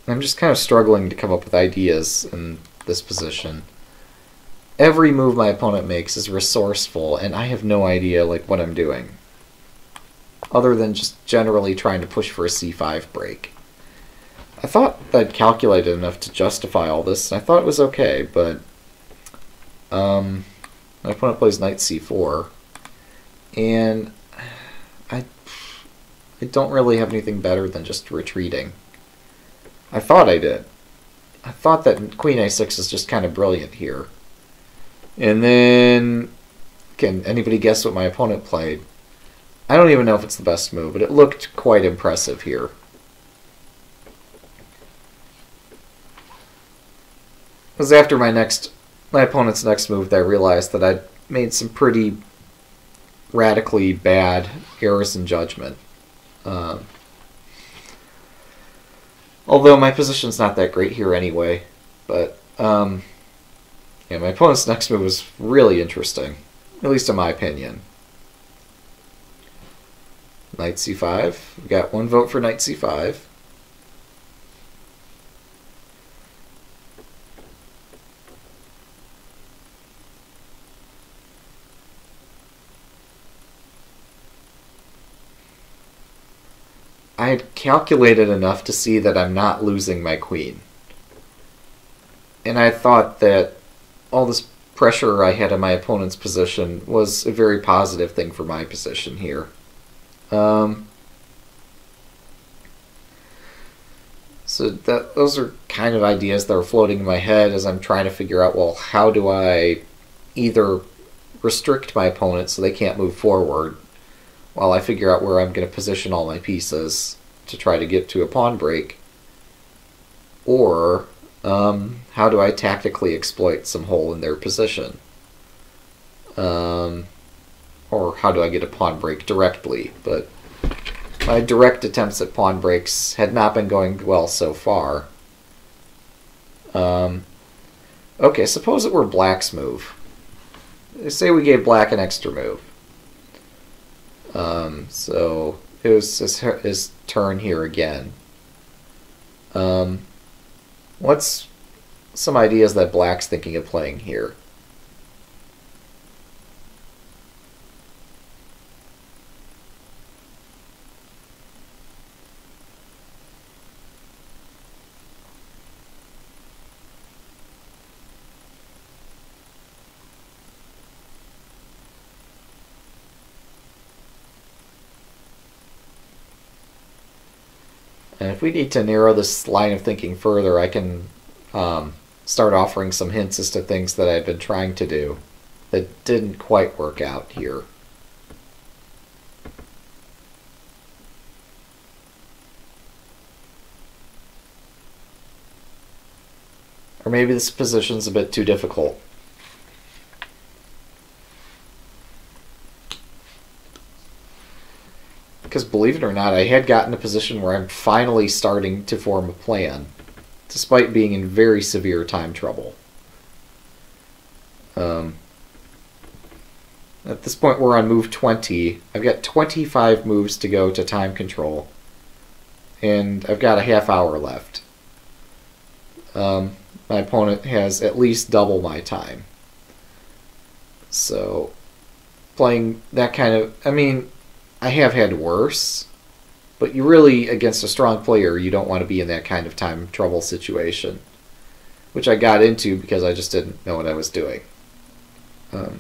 I'm just kind of struggling to come up with ideas in this position every move my opponent makes is resourceful, and I have no idea like what I'm doing. Other than just generally trying to push for a c5 break. I thought I'd calculated enough to justify all this, and I thought it was okay, but um, my opponent plays knight c4, and I I don't really have anything better than just retreating. I thought I did. I thought that queen a6 is just kind of brilliant here. And then, can anybody guess what my opponent played? I don't even know if it's the best move, but it looked quite impressive here. It was after my next, my opponent's next move that I realized that I'd made some pretty radically bad errors in judgment. Uh, although my position's not that great here anyway, but um, yeah, my opponent's next move was really interesting, at least in my opinion. Knight c5. We got one vote for knight c5. I had calculated enough to see that I'm not losing my queen. And I thought that all this pressure I had in my opponent's position was a very positive thing for my position here. Um, so that those are kind of ideas that are floating in my head as I'm trying to figure out, well, how do I either restrict my opponent so they can't move forward while I figure out where I'm going to position all my pieces to try to get to a pawn break, or um, how do I tactically exploit some hole in their position? Um, or how do I get a pawn break directly? But my direct attempts at pawn breaks had not been going well so far. Um, okay, suppose it were black's move. Say we gave black an extra move. Um, so it was his, his turn here again. Um, what's some ideas that Black's thinking of playing here? If we need to narrow this line of thinking further, I can um, start offering some hints as to things that I've been trying to do that didn't quite work out here. Or maybe this position's a bit too difficult. Because believe it or not, I had gotten a position where I'm finally starting to form a plan, despite being in very severe time trouble. Um, at this point, we're on move 20. I've got 25 moves to go to time control, and I've got a half hour left. Um, my opponent has at least double my time. So, playing that kind of. I mean, I have had worse, but you really, against a strong player, you don't want to be in that kind of time trouble situation, which I got into because I just didn't know what I was doing. Um,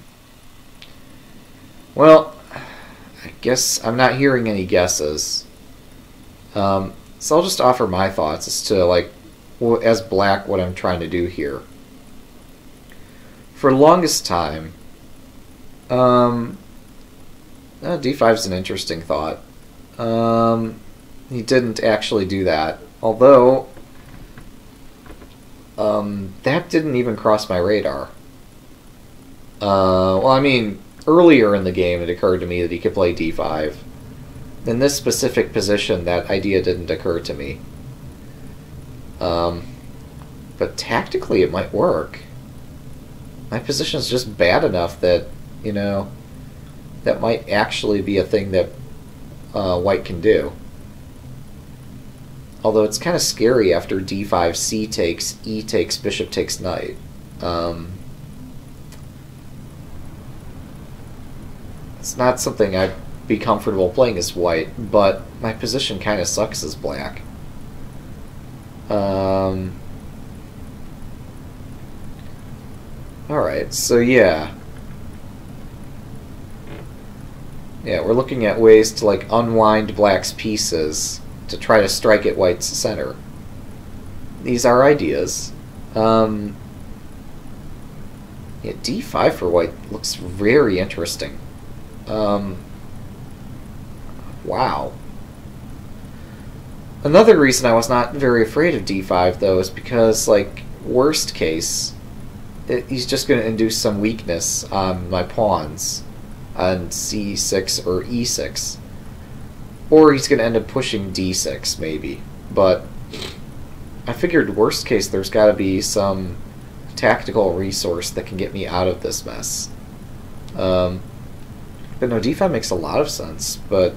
well, I guess I'm not hearing any guesses. Um, so I'll just offer my thoughts as to, like, as black, what I'm trying to do here. For the longest time, um, uh, D5 is an interesting thought. Um, he didn't actually do that. Although, um, that didn't even cross my radar. Uh, well, I mean, earlier in the game it occurred to me that he could play D5. In this specific position, that idea didn't occur to me. Um, but tactically it might work. My position is just bad enough that, you know, that might actually be a thing that uh, white can do. Although it's kind of scary after d5, c takes, e takes, bishop takes knight. Um, it's not something I'd be comfortable playing as white, but my position kind of sucks as black. Um, Alright, so yeah. Yeah, we're looking at ways to like unwind black's pieces to try to strike at white's center. These are ideas. Um, yeah, d5 for white looks very interesting. Um, wow. Another reason I was not very afraid of d5, though, is because, like, worst case, it, he's just going to induce some weakness on my pawns on c6 or e6. Or he's going to end up pushing d6, maybe. But I figured worst case there's got to be some tactical resource that can get me out of this mess. Um, but no, d5 makes a lot of sense, but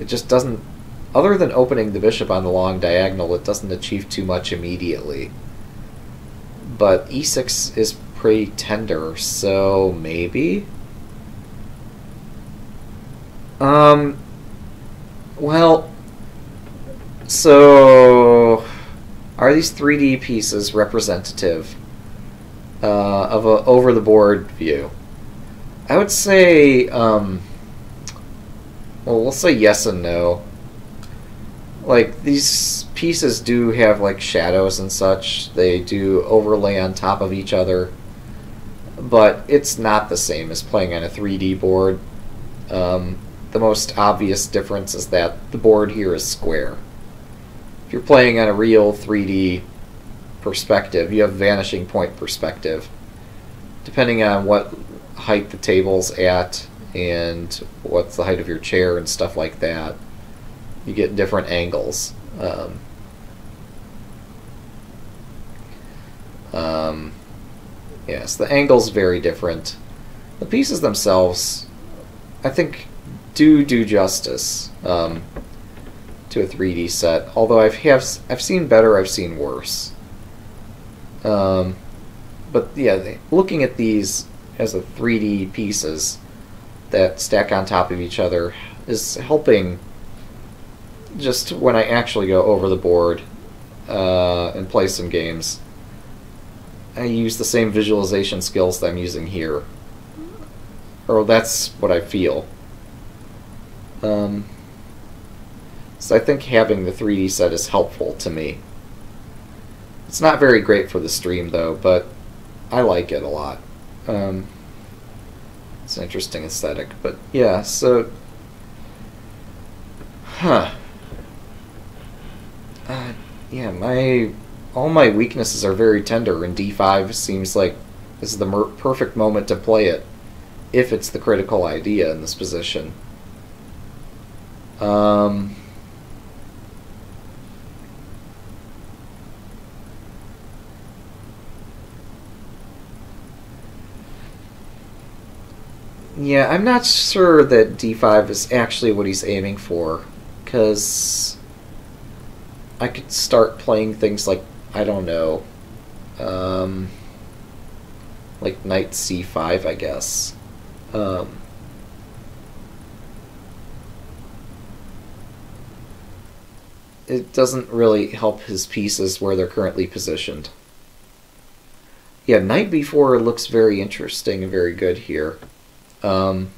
it just doesn't... Other than opening the bishop on the long diagonal, it doesn't achieve too much immediately. But e6 is pretty tender, so maybe? Um, well, so are these 3D pieces representative uh, of a over the board view? I would say, um, well, we'll say yes and no. Like these pieces do have like shadows and such. They do overlay on top of each other, but it's not the same as playing on a 3D board. Um, the most obvious difference is that the board here is square. If you're playing on a real 3D perspective, you have vanishing point perspective. Depending on what height the table's at and what's the height of your chair and stuff like that, you get different angles. Um, um, yes, the angle's very different. The pieces themselves, I think, do do justice um, to a 3D set. Although I've have I've seen better, I've seen worse. Um, but yeah, looking at these as a 3D pieces that stack on top of each other is helping. Just when I actually go over the board uh, and play some games, I use the same visualization skills that I'm using here. Or that's what I feel. Um, so I think having the 3D set is helpful to me. It's not very great for the stream though, but I like it a lot. Um, it's an interesting aesthetic, but yeah, so... Huh. Uh, yeah, my... All my weaknesses are very tender, and D5 seems like this is the perfect moment to play it, if it's the critical idea in this position. Um, yeah, I'm not sure that D5 is actually what he's aiming for, because I could start playing things like, I don't know, um, like Knight C5, I guess. Um, it doesn't really help his pieces where they're currently positioned. Yeah, Knight b4 looks very interesting and very good here. Um,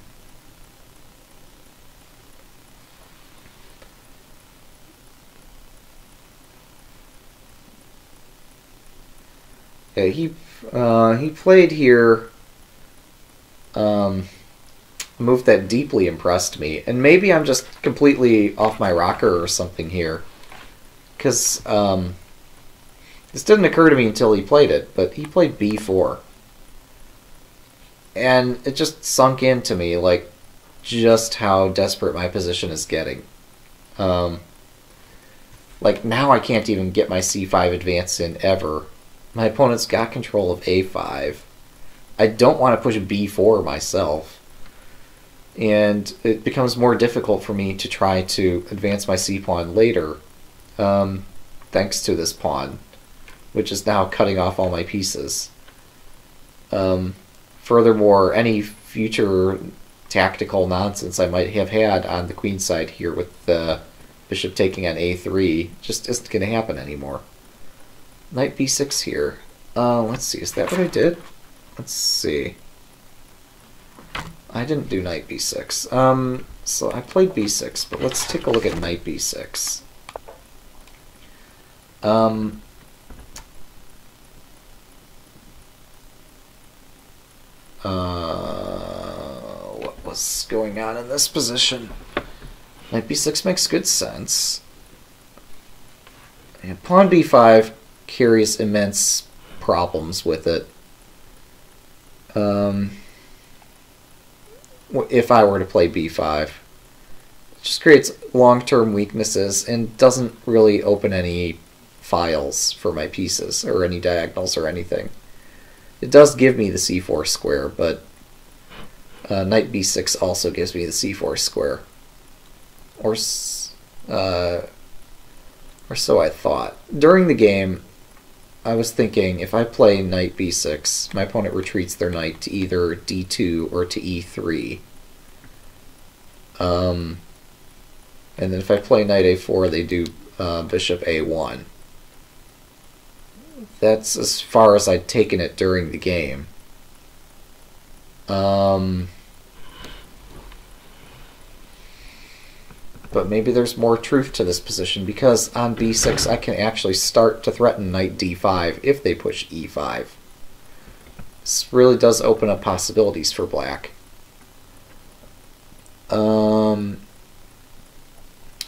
yeah, he uh, he played here. Um, a move that deeply impressed me, and maybe I'm just completely off my rocker or something here because um, this didn't occur to me until he played it, but he played b4. And it just sunk into me, like, just how desperate my position is getting. Um, like, now I can't even get my c5 advance in ever. My opponent's got control of a5. I don't want to push b4 myself. And it becomes more difficult for me to try to advance my c pawn later um, thanks to this pawn, which is now cutting off all my pieces. Um, furthermore, any future tactical nonsense I might have had on the queen side here with the bishop taking on a3 just isn't going to happen anymore. Knight b6 here. Uh, let's see, is that what I did? Let's see. I didn't do knight b6. Um, so I played b6, but let's take a look at knight b6. Um, uh, what was going on in this position? Knight b6 makes good sense. And pawn b5 carries immense problems with it. Um, if I were to play b5. It just creates long-term weaknesses and doesn't really open any files for my pieces or any diagonals or anything. It does give me the c4 square, but uh, knight b6 also gives me the c4 square. Or, uh, or so I thought. During the game, I was thinking if I play knight b6, my opponent retreats their knight to either d2 or to e3. Um, and then if I play knight a4, they do uh, bishop a1. That's as far as I'd taken it during the game. Um, but maybe there's more truth to this position because on b6 I can actually start to threaten knight d5 if they push e5. This really does open up possibilities for black. Um,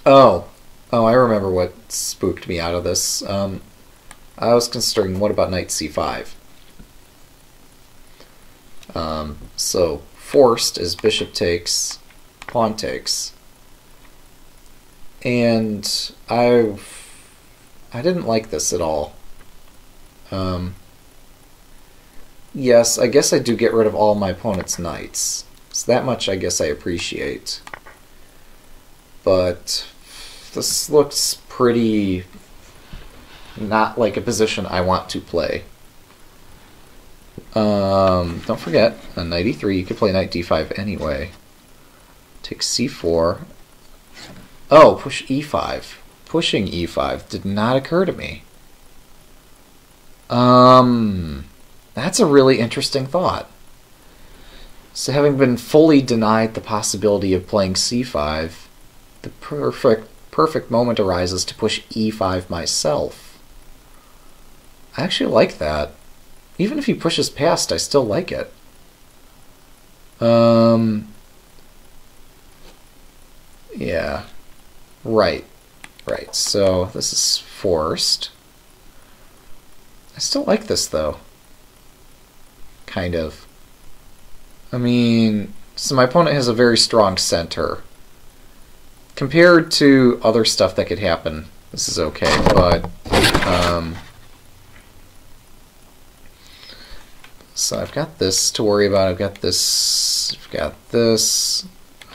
oh, oh, I remember what spooked me out of this. Um, I was considering what about knight c5? Um, so forced is bishop takes, pawn takes. And I I didn't like this at all. Um, yes, I guess I do get rid of all my opponent's knights. So that much I guess I appreciate. But this looks pretty not like a position I want to play. Um, don't forget, on knight e3 you could play knight d5 anyway. Take c4, Oh, push e5. Pushing e5 did not occur to me. Um, that's a really interesting thought. So having been fully denied the possibility of playing c5, the perfect perfect moment arises to push e5 myself. I actually like that. Even if he pushes past, I still like it. Um, yeah. Right. Right. So this is forced. I still like this though. Kind of. I mean, so my opponent has a very strong center. Compared to other stuff that could happen, this is okay, but um, so I've got this to worry about. I've got this. I've got this.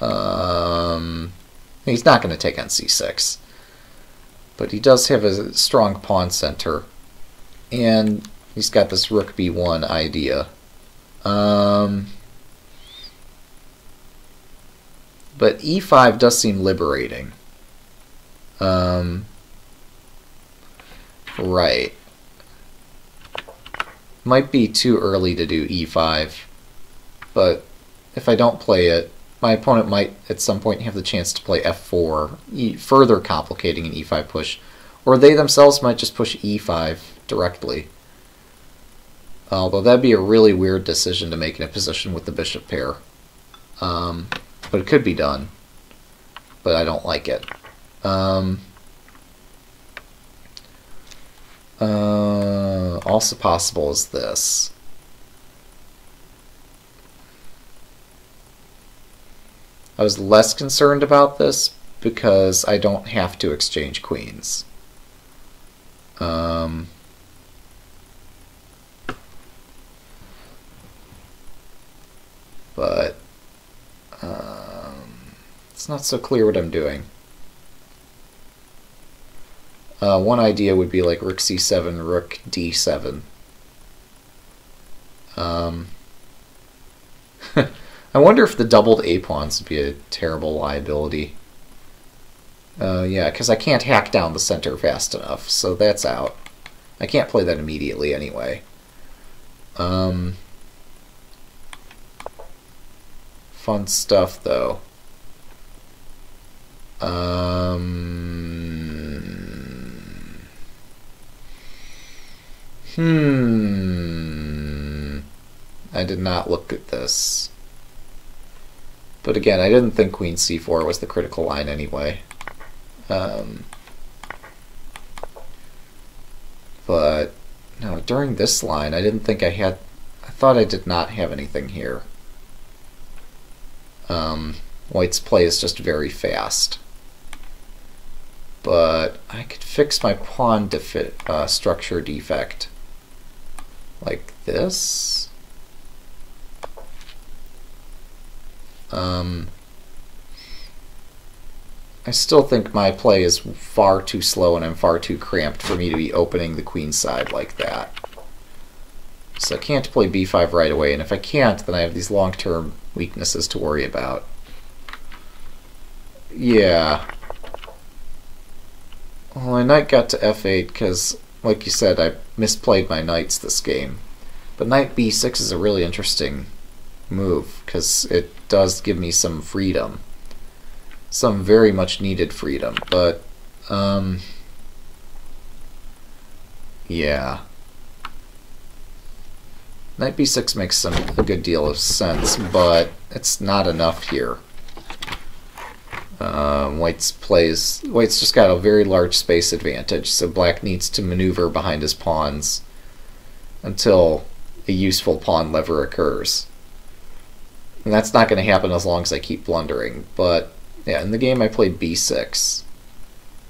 Um, He's not going to take on c6. But he does have a strong pawn center. And he's got this rook b1 idea. Um, but e5 does seem liberating. Um, right. Might be too early to do e5, but if I don't play it, my opponent might at some point have the chance to play f4, further complicating an e5 push, or they themselves might just push e5 directly. Although that'd be a really weird decision to make in a position with the bishop pair. Um, but it could be done. But I don't like it. Um, uh, also possible is this. I was less concerned about this because I don't have to exchange queens. Um, but um, it's not so clear what I'm doing. Uh, one idea would be like rook c7, rook d7. Um, I wonder if the doubled A pawns would be a terrible liability. Uh, yeah, because I can't hack down the center fast enough, so that's out. I can't play that immediately anyway. Um, fun stuff, though. Um, hmm. I did not look at this. But again, I didn't think queen c4 was the critical line anyway. Um, but no, during this line, I didn't think I had. I thought I did not have anything here. Um, White's play is just very fast. But I could fix my pawn defi uh, structure defect. Like this. Um, I still think my play is far too slow and I'm far too cramped for me to be opening the queen side like that. So I can't play b5 right away, and if I can't, then I have these long-term weaknesses to worry about. Yeah. Well, my knight got to f8 because, like you said, I misplayed my knights this game. But knight b6 is a really interesting move because it does give me some freedom. Some very much needed freedom, but um, yeah. Knight b6 makes some a good deal of sense, but it's not enough here. Um, White's plays White's just got a very large space advantage, so Black needs to maneuver behind his pawns until a useful pawn lever occurs. And that's not going to happen as long as I keep blundering. But yeah, in the game I played b6,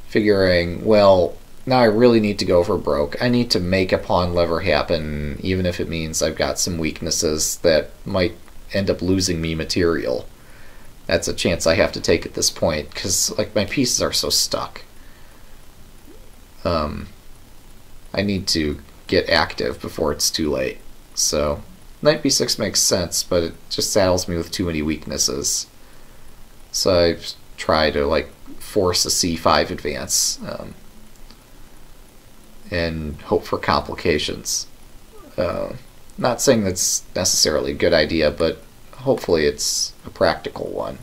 figuring, well, now I really need to go for broke. I need to make a pawn lever happen, even if it means I've got some weaknesses that might end up losing me material. That's a chance I have to take at this point, because like my pieces are so stuck. Um, I need to get active before it's too late. So Knight b6 makes sense, but it just saddles me with too many weaknesses. So I try to like force a c5 advance um, and hope for complications. Uh, not saying that's necessarily a good idea, but hopefully it's a practical one.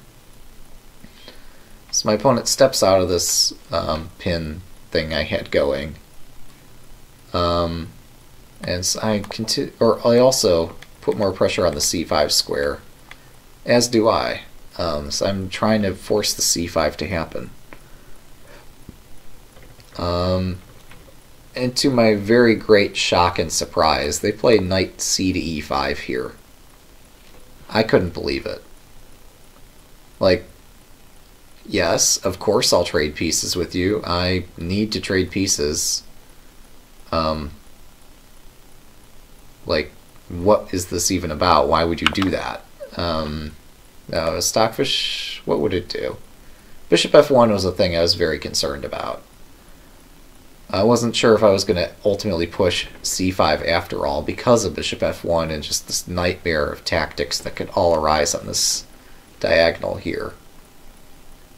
So my opponent steps out of this um, pin thing I had going. Um, and so I continue, or I also put more pressure on the c5 square, as do I. Um, so I'm trying to force the c5 to happen. Um, and to my very great shock and surprise, they play knight c to e5 here. I couldn't believe it. Like, yes, of course I'll trade pieces with you. I need to trade pieces. Um, like, what is this even about? Why would you do that? Um, uh, Stockfish, what would it do? Bishop f1 was a thing I was very concerned about. I wasn't sure if I was going to ultimately push c5 after all because of bishop f1 and just this nightmare of tactics that could all arise on this diagonal here.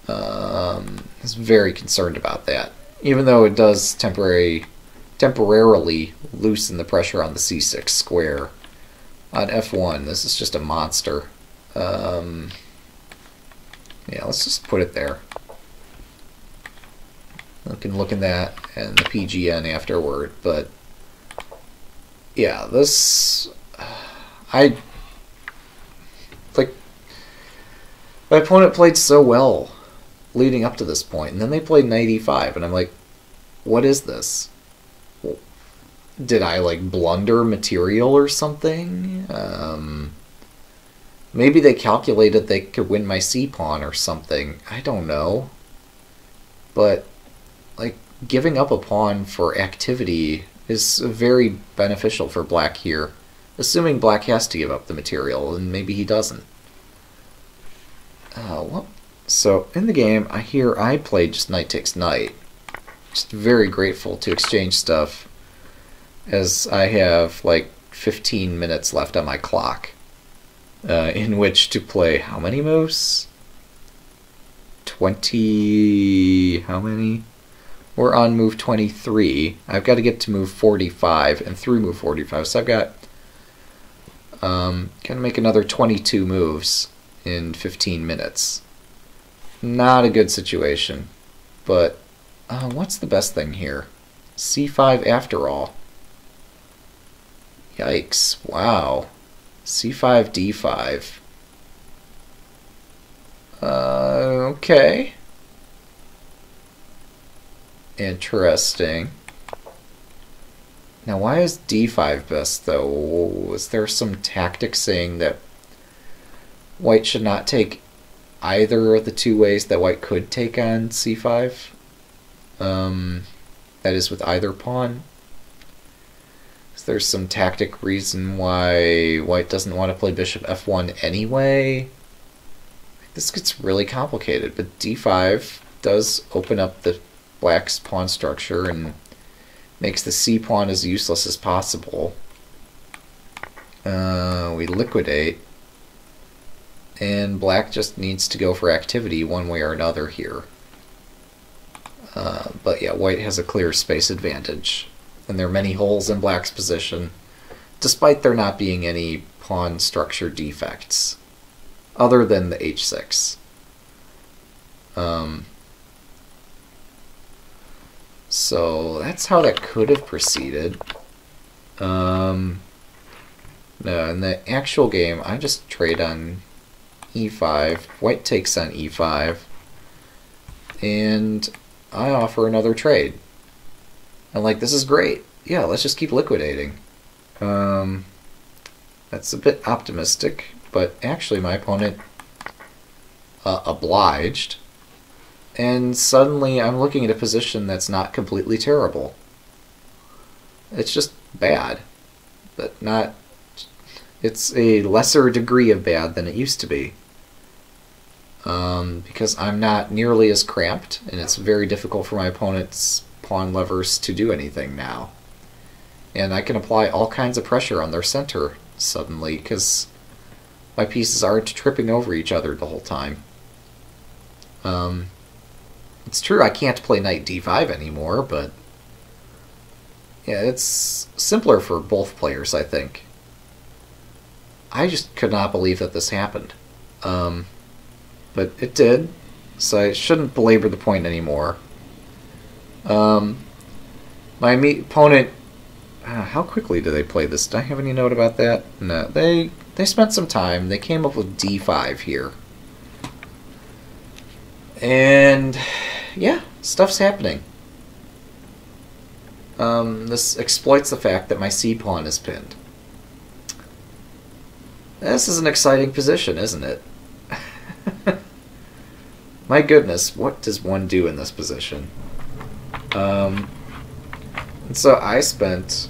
Um, I was very concerned about that. Even though it does temporary, temporarily loosen the pressure on the c6 square, on f1. This is just a monster. Um, yeah, let's just put it there. We can look in that and the PGN afterward, but yeah, this I like my opponent played so well leading up to this point, and then they played knight e5, and I'm like, what is this? did I like blunder material or something? Um, maybe they calculated they could win my c pawn or something. I don't know. But giving up a pawn for activity is very beneficial for black here. Assuming black has to give up the material, and maybe he doesn't. Uh, well, so in the game, I hear I played just knight takes knight. Just very grateful to exchange stuff as I have like 15 minutes left on my clock uh, in which to play how many moves? 20. How many? We're on move 23. I've got to get to move 45 and through move 45. So I've got. Um, gonna make another 22 moves in 15 minutes. Not a good situation. But uh, what's the best thing here? c5 after all. Yikes. Wow. c5, d5. Uh, okay. Interesting. Now, why is d5 best, though? Is there some tactic saying that white should not take either of the two ways that white could take on c5? Um, that is, with either pawn? Is there some tactic reason why white doesn't want to play bishop f1 anyway? This gets really complicated, but d5 does open up the black's pawn structure and makes the c pawn as useless as possible. Uh, we liquidate, and black just needs to go for activity one way or another here. Uh, but yeah, white has a clear space advantage, and there are many holes in black's position, despite there not being any pawn structure defects other than the h6. Um, so that's how that could have proceeded. Um, no, in the actual game, I just trade on e5. White takes on e5. And I offer another trade. I'm like, this is great. Yeah, let's just keep liquidating. Um, that's a bit optimistic but actually my opponent uh, obliged, and suddenly I'm looking at a position that's not completely terrible. It's just bad, but not. It's a lesser degree of bad than it used to be. Um, because I'm not nearly as cramped, and it's very difficult for my opponent's pawn levers to do anything now. And I can apply all kinds of pressure on their center suddenly, because my pieces aren't tripping over each other the whole time. Um, it's true I can't play knight d5 anymore, but yeah, it's simpler for both players, I think. I just could not believe that this happened. Um, but it did, so I shouldn't belabor the point anymore. Um, my opponent... Uh, how quickly do they play this? Do I have any note about that? No, they they spent some time. They came up with D5 here. And yeah, stuff's happening. Um, this exploits the fact that my C pawn is pinned. This is an exciting position, isn't it? my goodness, what does one do in this position? Um, and so I spent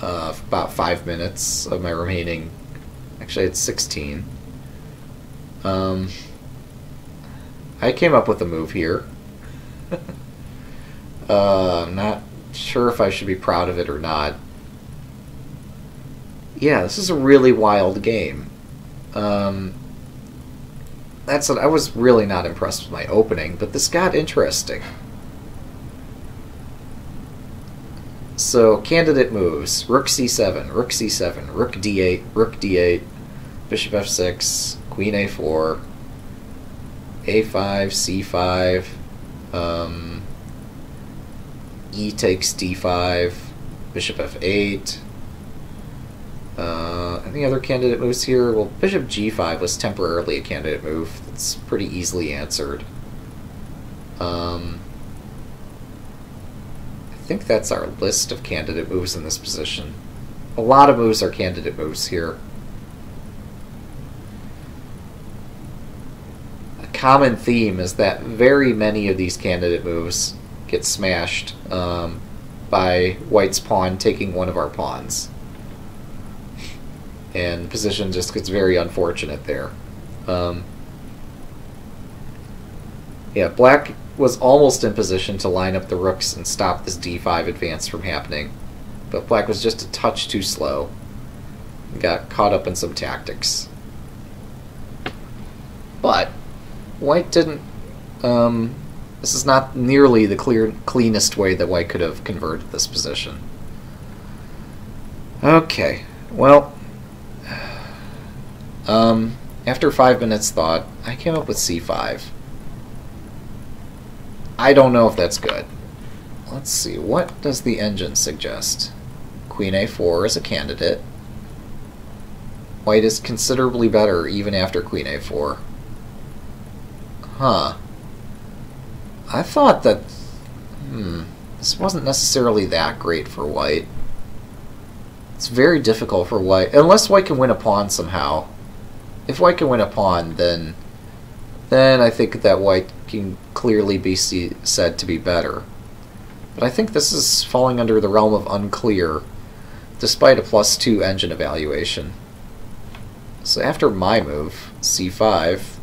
uh, about five minutes of my remaining Actually, it's 16. Um, I came up with a move here. uh, I'm not sure if I should be proud of it or not. Yeah, this is a really wild game. Um, that's what, I was really not impressed with my opening, but this got interesting. So, candidate moves. Rook c7, rook c7, rook d8, rook d8, bishop f6, queen a4, a5, c5, um, e takes d5, bishop f8. Uh, any other candidate moves here? Well, bishop g5 was temporarily a candidate move. It's pretty easily answered. Um, I think that's our list of candidate moves in this position. A lot of moves are candidate moves here. Common theme is that very many of these candidate moves get smashed um, by White's pawn taking one of our pawns. And the position just gets very unfortunate there. Um, yeah, Black was almost in position to line up the rooks and stop this d5 advance from happening. But Black was just a touch too slow. Got caught up in some tactics. But White didn't. Um, this is not nearly the clear, cleanest way that White could have converted this position. Okay, well, um, After five minutes thought, I came up with c5. I don't know if that's good. Let's see, what does the engine suggest? Queen a4 is a candidate. White is considerably better even after queen a4. Huh. I thought that... Hmm. This wasn't necessarily that great for white. It's very difficult for white, unless white can win a pawn somehow. If white can win a pawn, then then I think that white can clearly be see, said to be better. But I think this is falling under the realm of unclear, despite a plus 2 engine evaluation. So after my move, c5,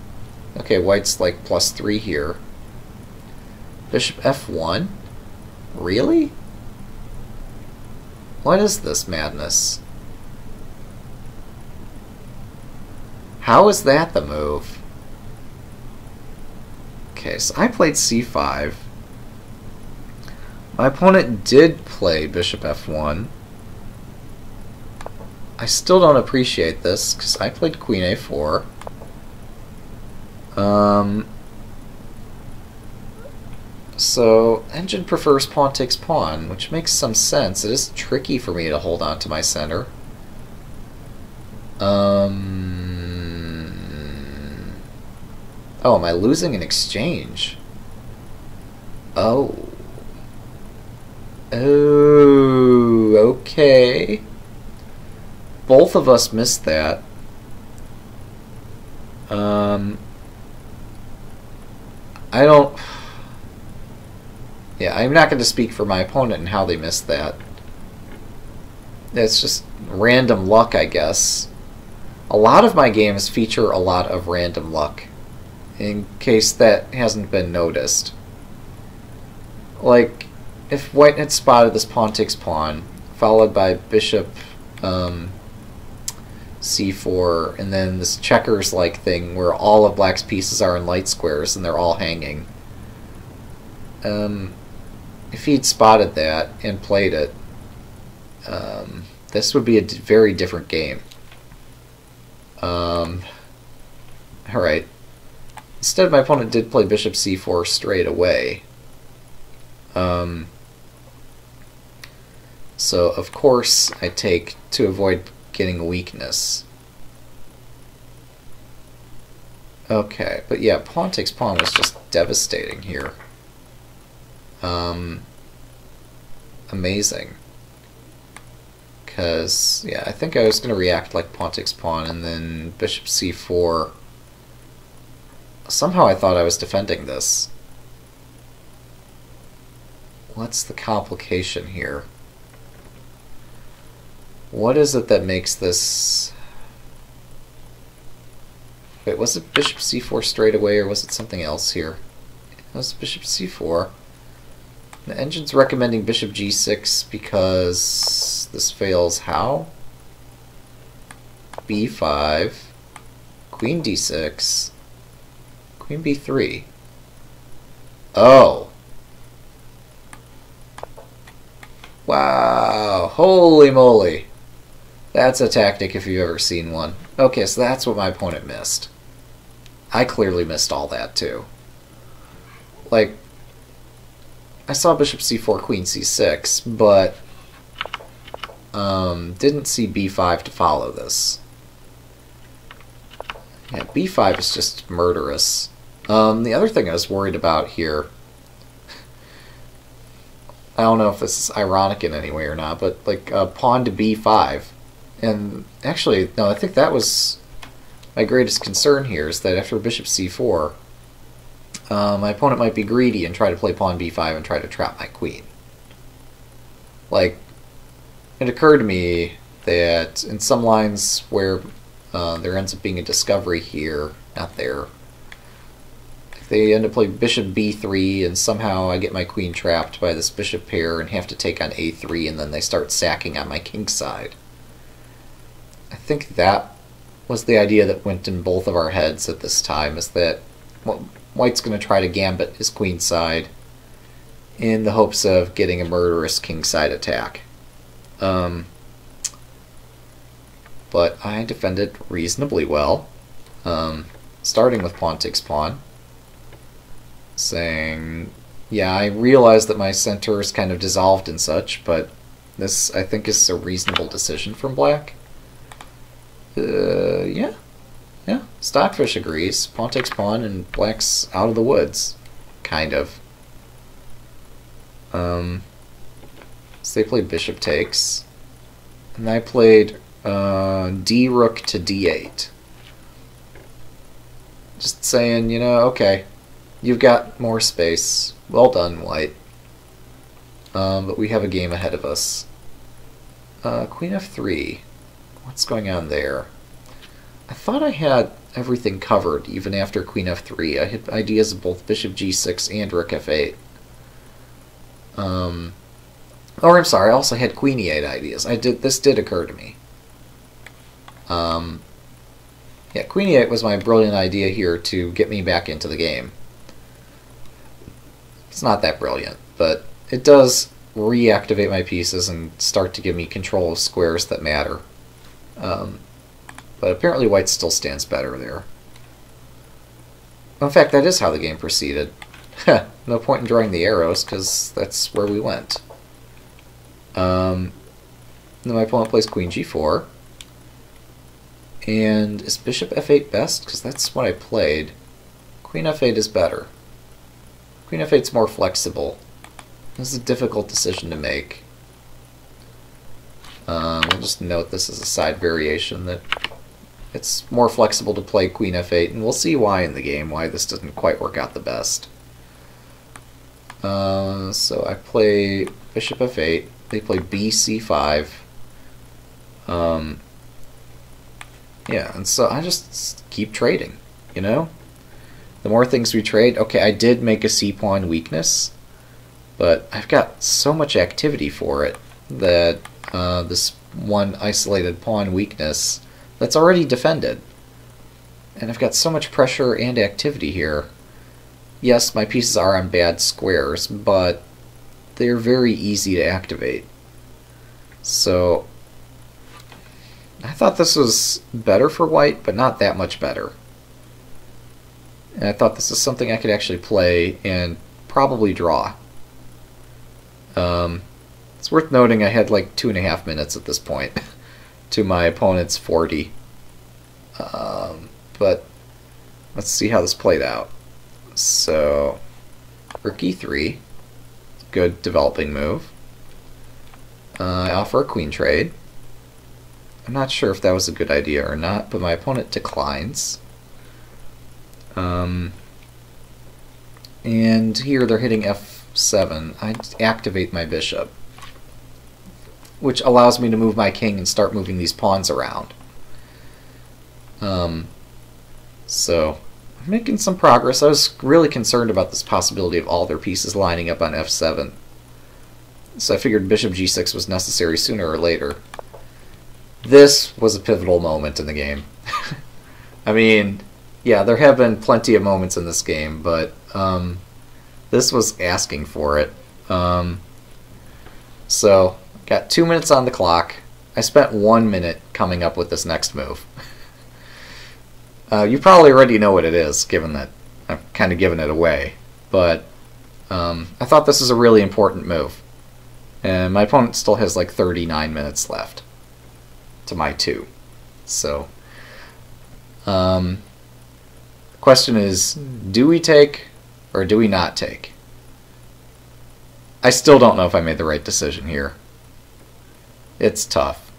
okay, white's like plus 3 here. Bishop f1? Really? What is this madness? How is that the move? Okay, so I played c5. My opponent did play bishop f1. I still don't appreciate this, because I played queen a4. Um, so, engine prefers pawn takes pawn, which makes some sense. It is tricky for me to hold on to my center. Um, oh, am I losing an exchange? Oh. Oh, okay. Both of us missed that. Um, I don't... Yeah, I'm not going to speak for my opponent and how they missed that. It's just random luck, I guess. A lot of my games feature a lot of random luck, in case that hasn't been noticed. Like, if white had spotted this pawn takes pawn, followed by bishop um, c4, and then this checkers-like thing where all of black's pieces are in light squares and they're all hanging. Um, if he'd spotted that and played it, um, this would be a very different game. Um, Alright. Instead, my opponent did play bishop c4 straight away. Um, so, of course, I take to avoid getting a weakness. Okay, but yeah, pawn takes pawn was just devastating here. Um, amazing. Because, yeah, I think I was going to react like pawn takes pawn, and then bishop c4. Somehow I thought I was defending this. What's the complication here? What is it that makes this... Wait, was it bishop c4 straight away, or was it something else here? It was bishop c4. The engine's recommending bishop g6 because this fails how? b5, queen d6, queen b3. Oh. Wow, holy moly. That's a tactic if you've ever seen one. Okay, so that's what my opponent missed. I clearly missed all that too. Like, I saw bishop c4, queen c6, but um, didn't see b5 to follow this. Yeah, b5 is just murderous. Um, the other thing I was worried about here, I don't know if this is ironic in any way or not, but like uh, pawn to b5, and actually, no, I think that was my greatest concern here is that after bishop c4, uh, my opponent might be greedy and try to play pawn b5 and try to trap my queen. Like, it occurred to me that in some lines where uh, there ends up being a discovery here, not there, if they end up playing bishop b3 and somehow I get my queen trapped by this bishop pair and have to take on a3 and then they start sacking on my king side. I think that was the idea that went in both of our heads at this time, is that White's going to try to gambit his queen side in the hopes of getting a murderous king side attack. Um, but I defended reasonably well. Um, starting with pawn takes pawn, saying, yeah, I realize that my center is kind of dissolved and such, but this, I think, is a reasonable decision from black. Uh, yeah. Yeah, Stockfish agrees. Pawn takes pawn, and black's out of the woods. Kind of. Um, so they played bishop takes. And I played uh, d rook to d8. Just saying, you know, okay, you've got more space. Well done, white. Um, but we have a game ahead of us. Uh, queen f3. What's going on there? I thought I had everything covered even after queen f3. I had ideas of both bishop g6 and rook f8. Um, or I'm sorry, I also had queen e8 ideas. I did this did occur to me. Um, yeah, queen e8 was my brilliant idea here to get me back into the game. It's not that brilliant, but it does reactivate my pieces and start to give me control of squares that matter. Um, but apparently white still stands better there. In fact, that is how the game proceeded. no point in drawing the arrows, because that's where we went. Um, then my opponent plays queen g4. And is bishop f8 best? Because that's what I played. Queen f8 is better. Queen f8 is more flexible. This is a difficult decision to make. Um, I'll just note this is a side variation that it's more flexible to play queen f8, and we'll see why in the game, why this doesn't quite work out the best. Uh, so I play bishop f8, they play bc5. Um, yeah, and so I just keep trading, you know? The more things we trade, okay, I did make a c-pawn weakness, but I've got so much activity for it that uh, this one isolated pawn weakness that's already defended. And I've got so much pressure and activity here. Yes, my pieces are on bad squares, but they're very easy to activate. So I thought this was better for white, but not that much better. And I thought this is something I could actually play and probably draw. Um, worth noting I had like two and a half minutes at this point to my opponent's 40. Um, but let's see how this played out. So, rook e3, good developing move. Uh, I offer a queen trade. I'm not sure if that was a good idea or not, but my opponent declines. Um, and here they're hitting f7. I activate my bishop, which allows me to move my king and start moving these pawns around. Um, so, I'm making some progress. I was really concerned about this possibility of all their pieces lining up on f7. So I figured bishop g6 was necessary sooner or later. This was a pivotal moment in the game. I mean, yeah, there have been plenty of moments in this game, but um, this was asking for it. Um, so, got two minutes on the clock. I spent one minute coming up with this next move. uh, you probably already know what it is, given that I've kind of given it away. But um, I thought this is a really important move. And my opponent still has like 39 minutes left to my two. So, um, question is, do we take or do we not take? I still don't know if I made the right decision here. It's tough.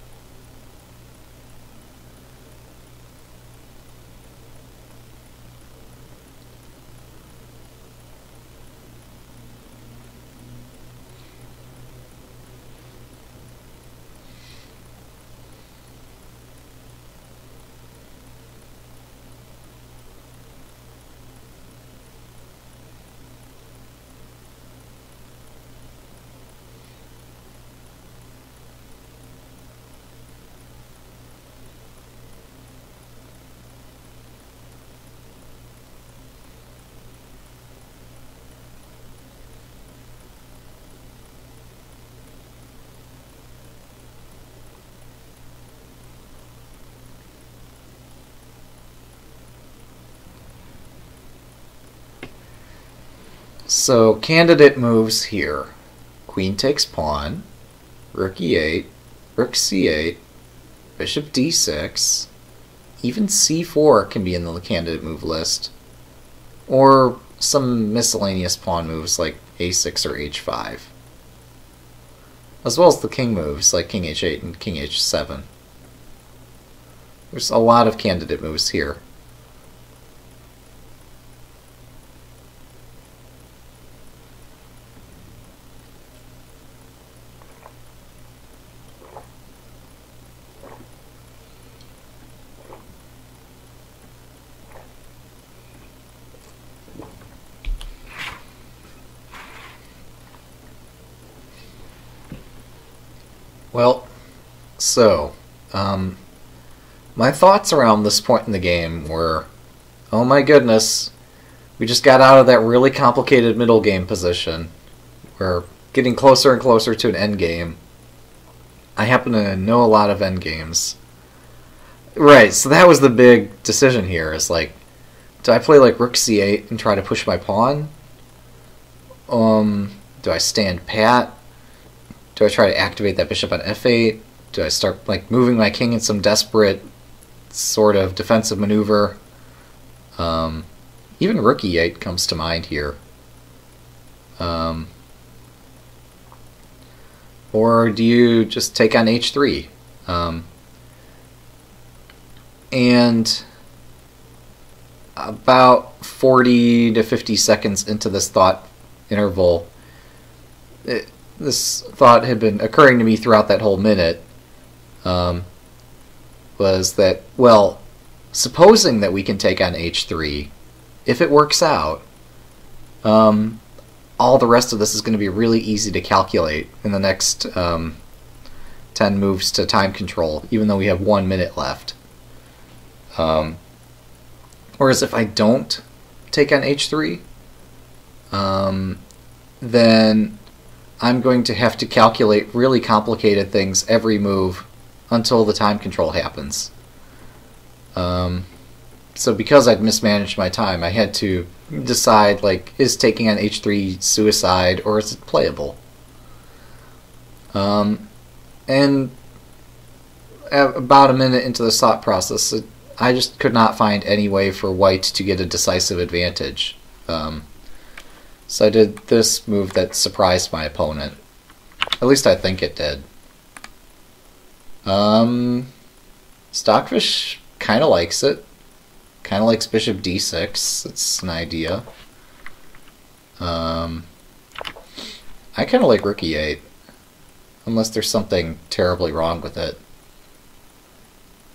So candidate moves here. Queen takes pawn, rook e8, rook c8, bishop d6, even c4 can be in the candidate move list, or some miscellaneous pawn moves like a6 or h5, as well as the king moves like king h8 and king h7. There's a lot of candidate moves here. Well, so, um, my thoughts around this point in the game were, oh my goodness, we just got out of that really complicated middle game position. We're getting closer and closer to an end game. I happen to know a lot of end games. Right, so that was the big decision here. Is like, do I play like Rook C8 and try to push my pawn? Um, do I stand pat? Do I try to activate that bishop on f8? Do I start like moving my king in some desperate sort of defensive maneuver? Um, even rook e8 comes to mind here. Um, or do you just take on h3? Um, and about 40 to 50 seconds into this thought interval, it, this thought had been occurring to me throughout that whole minute um, was that, well, supposing that we can take on h3, if it works out, um, all the rest of this is going to be really easy to calculate in the next um, 10 moves to time control, even though we have one minute left. Um, whereas if I don't take on h3, um, then I'm going to have to calculate really complicated things every move until the time control happens. Um, so because I'd mismanaged my time, I had to decide like is taking on h3 suicide or is it playable? Um, and about a minute into the thought process, it, I just could not find any way for white to get a decisive advantage. Um, so I did this move that surprised my opponent. At least I think it did. Um, Stockfish kind of likes it. Kind of likes bishop d6. It's an idea. Um, I kind of like rook e8. Unless there's something terribly wrong with it.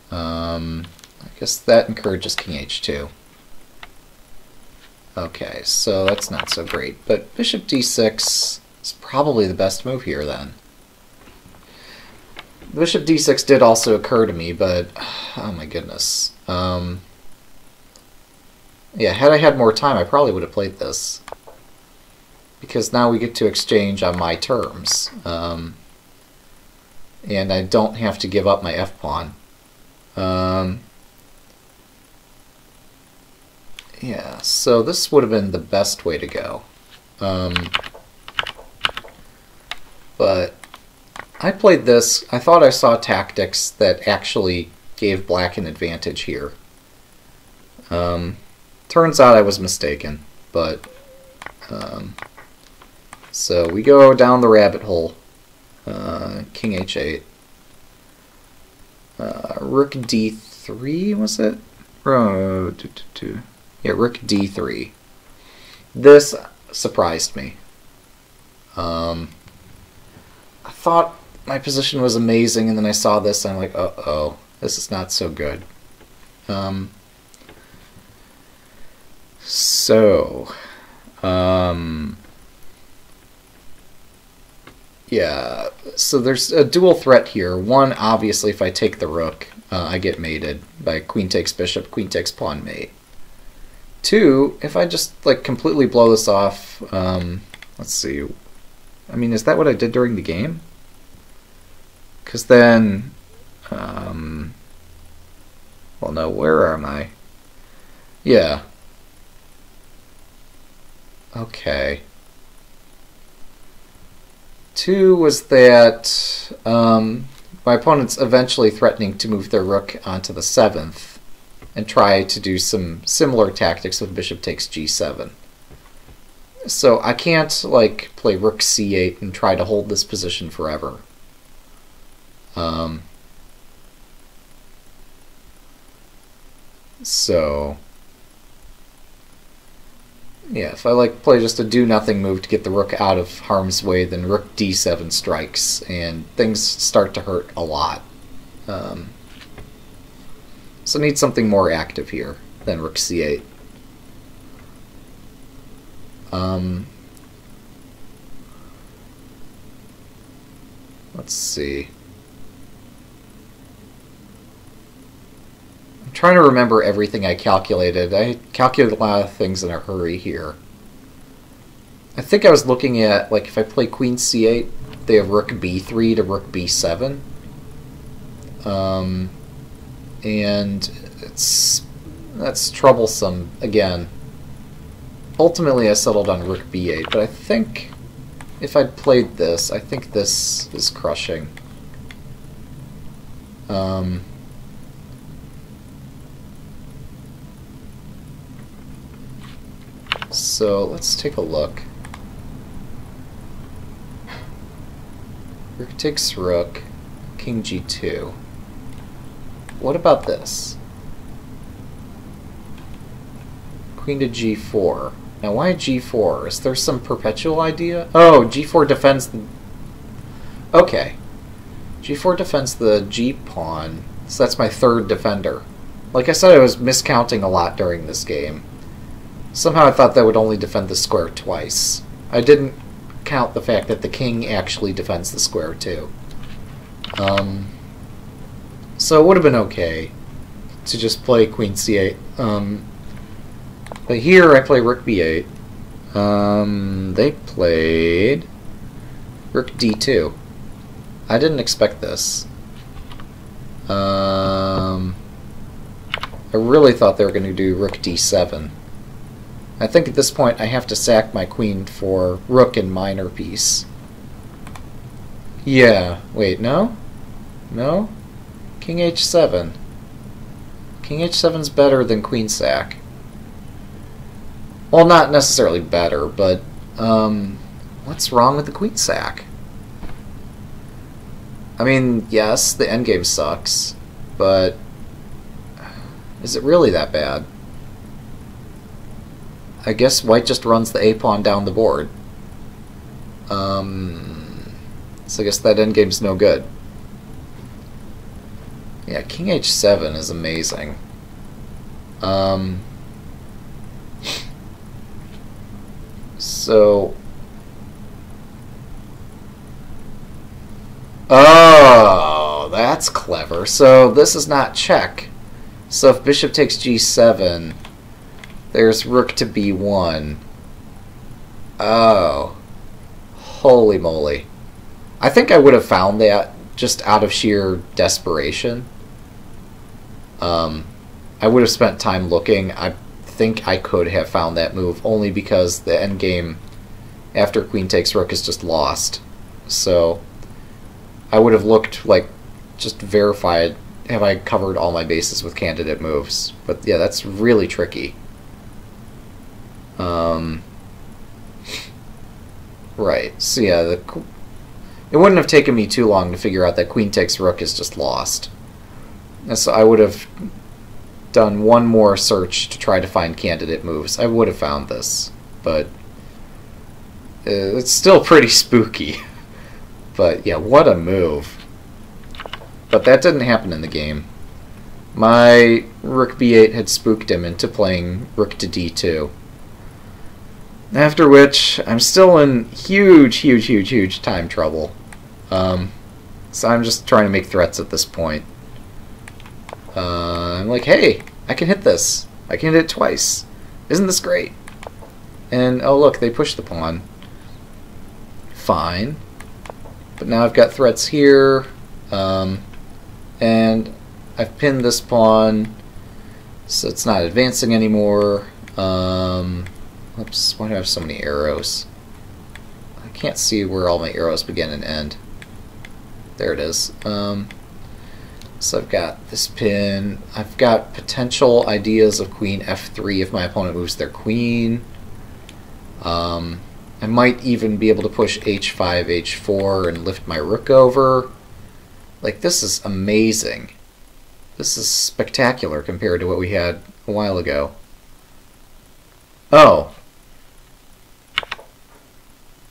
Um, I guess that encourages king h2. Okay, so that's not so great. But bishop d6 is probably the best move here then. Bishop d6 did also occur to me, but oh my goodness. Um, yeah, had I had more time, I probably would have played this. Because now we get to exchange on my terms. Um, and I don't have to give up my f-pawn. Um, Yeah, so this would have been the best way to go. Um, but I played this. I thought I saw tactics that actually gave black an advantage here. Um, turns out I was mistaken, but um, so we go down the rabbit hole. Uh, king h8. Uh, rook d3 was it? Oh, two, two, two. Yeah, rook d3. This surprised me. Um, I thought my position was amazing, and then I saw this, and I'm like, uh-oh, this is not so good. Um, so, um, yeah, so there's a dual threat here. One, obviously, if I take the rook, uh, I get mated by queen takes bishop, queen takes pawn mate. Two, if I just like completely blow this off, um, let's see. I mean, is that what I did during the game? Because then, um, well, no, where am I? Yeah. Okay. Two was that um, my opponent's eventually threatening to move their rook onto the seventh and try to do some similar tactics with bishop takes g7. So I can't like play rook c8 and try to hold this position forever. Um, so yeah, if I like play just a do nothing move to get the rook out of harm's way, then rook d7 strikes, and things start to hurt a lot. Um, so need something more active here than rook c8. Um, let's see. I'm trying to remember everything I calculated. I calculated a lot of things in a hurry here. I think I was looking at, like, if I play queen c8, they have rook b3 to rook b7. Um, and it's that's troublesome again. Ultimately, I settled on rook b8, but I think if I'd played this, I think this is crushing. Um, So let's take a look. Rook takes rook, king g2. What about this? Queen to g4. Now why g4? Is there some perpetual idea? Oh, g4 defends the... Okay. g4 defends the g pawn, so that's my third defender. Like I said, I was miscounting a lot during this game. Somehow I thought that would only defend the square twice. I didn't count the fact that the king actually defends the square too. Um, so it would have been okay to just play queen c8. Um, but here I play rook b8. Um, they played rook d2. I didn't expect this. Um, I really thought they were going to do rook d7. I think at this point I have to sack my queen for rook and minor piece. Yeah, wait, no? No? King h7. King h7's better than queen sack. Well, not necessarily better, but, um, what's wrong with the queen sack? I mean, yes, the endgame sucks, but is it really that bad? I guess white just runs the a-pawn down the board. Um, so I guess that endgame's no good. Yeah, king h7 is amazing. Um, so... Oh, that's clever. So this is not check. So if bishop takes g7, there's rook to b1. Oh. Holy moly. I think I would have found that just out of sheer desperation. Um, I would have spent time looking. I think I could have found that move only because the endgame after queen takes rook is just lost. So I would have looked like just verified have I covered all my bases with candidate moves. But yeah, that's really tricky. Um, right. So yeah, the, it wouldn't have taken me too long to figure out that queen takes rook is just lost. So I would have done one more search to try to find candidate moves. I would have found this, but uh, it's still pretty spooky. But yeah, what a move. But that didn't happen in the game. My rook b8 had spooked him into playing rook to d2. After which, I'm still in huge, huge, huge, huge time trouble. Um, so I'm just trying to make threats at this point. Uh, I'm like, hey, I can hit this. I can hit it twice. Isn't this great? And, oh look, they pushed the pawn. Fine. But now I've got threats here. Um, and I've pinned this pawn, so it's not advancing anymore. Um, Oops, why do I have so many arrows? I can't see where all my arrows begin and end. There it is. Um, so I've got this pin. I've got potential ideas of queen f3 if my opponent moves their queen. Um, I might even be able to push h5, h4 and lift my rook over. Like, this is amazing. This is spectacular compared to what we had a while ago. Oh.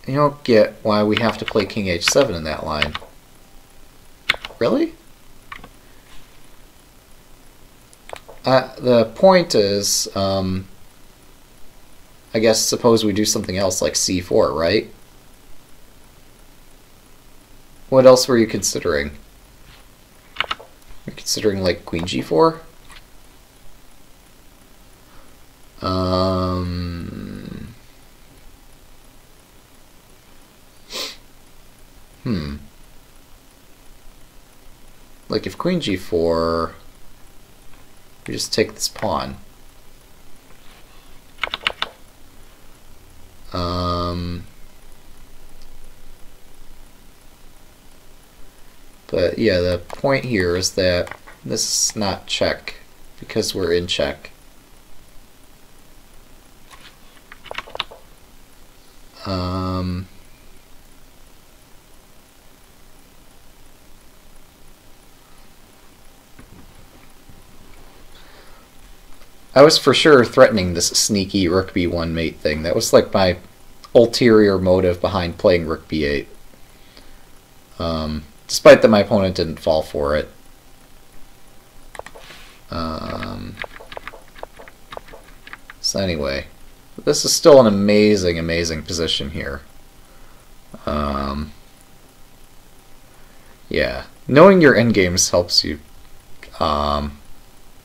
You don't get why we have to play king h7 in that line. Really? Uh, the point is, um, I guess suppose we do something else like c4, right? What else were you considering? You're considering like queen g4? Um, hmm. Like if queen g4, we just take this pawn. Um, but yeah, the point here is that this is not check because we're in check. Um, I was for sure threatening this sneaky rook b1 mate thing. That was like my ulterior motive behind playing rook b8. Um, despite that my opponent didn't fall for it. Um, so anyway, this is still an amazing, amazing position here. Um, yeah, knowing your endgames helps you um,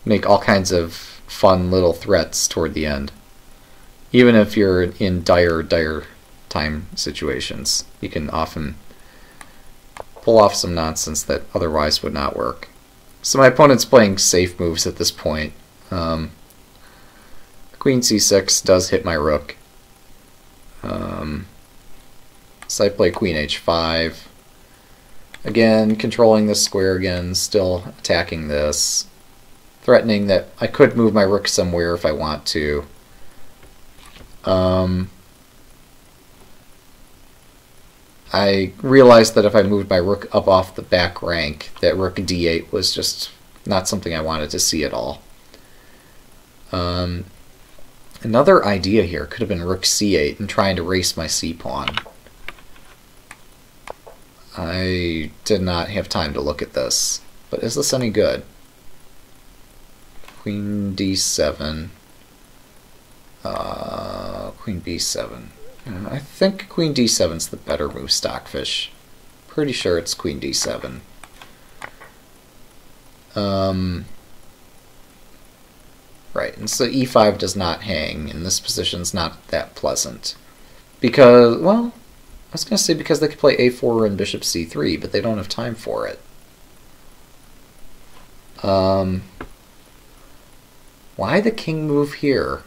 make all kinds of fun little threats toward the end. Even if you're in dire, dire time situations, you can often pull off some nonsense that otherwise would not work. So my opponent's playing safe moves at this point. Um, queen c6 does hit my rook. Um, so I play queen h5. Again, controlling this square again, still attacking this threatening that I could move my rook somewhere if I want to. Um, I realized that if I moved my rook up off the back rank, that rook d8 was just not something I wanted to see at all. Um, another idea here could have been rook c8 and trying to race my c-pawn. I did not have time to look at this, but is this any good? Queen d7, uh, queen b7. I think queen d7 is the better move, Stockfish. Pretty sure it's queen d7. Um, right, and so e5 does not hang, and this position's not that pleasant. Because, well, I was going to say because they could play a4 and bishop c3, but they don't have time for it. Um, why the king move here?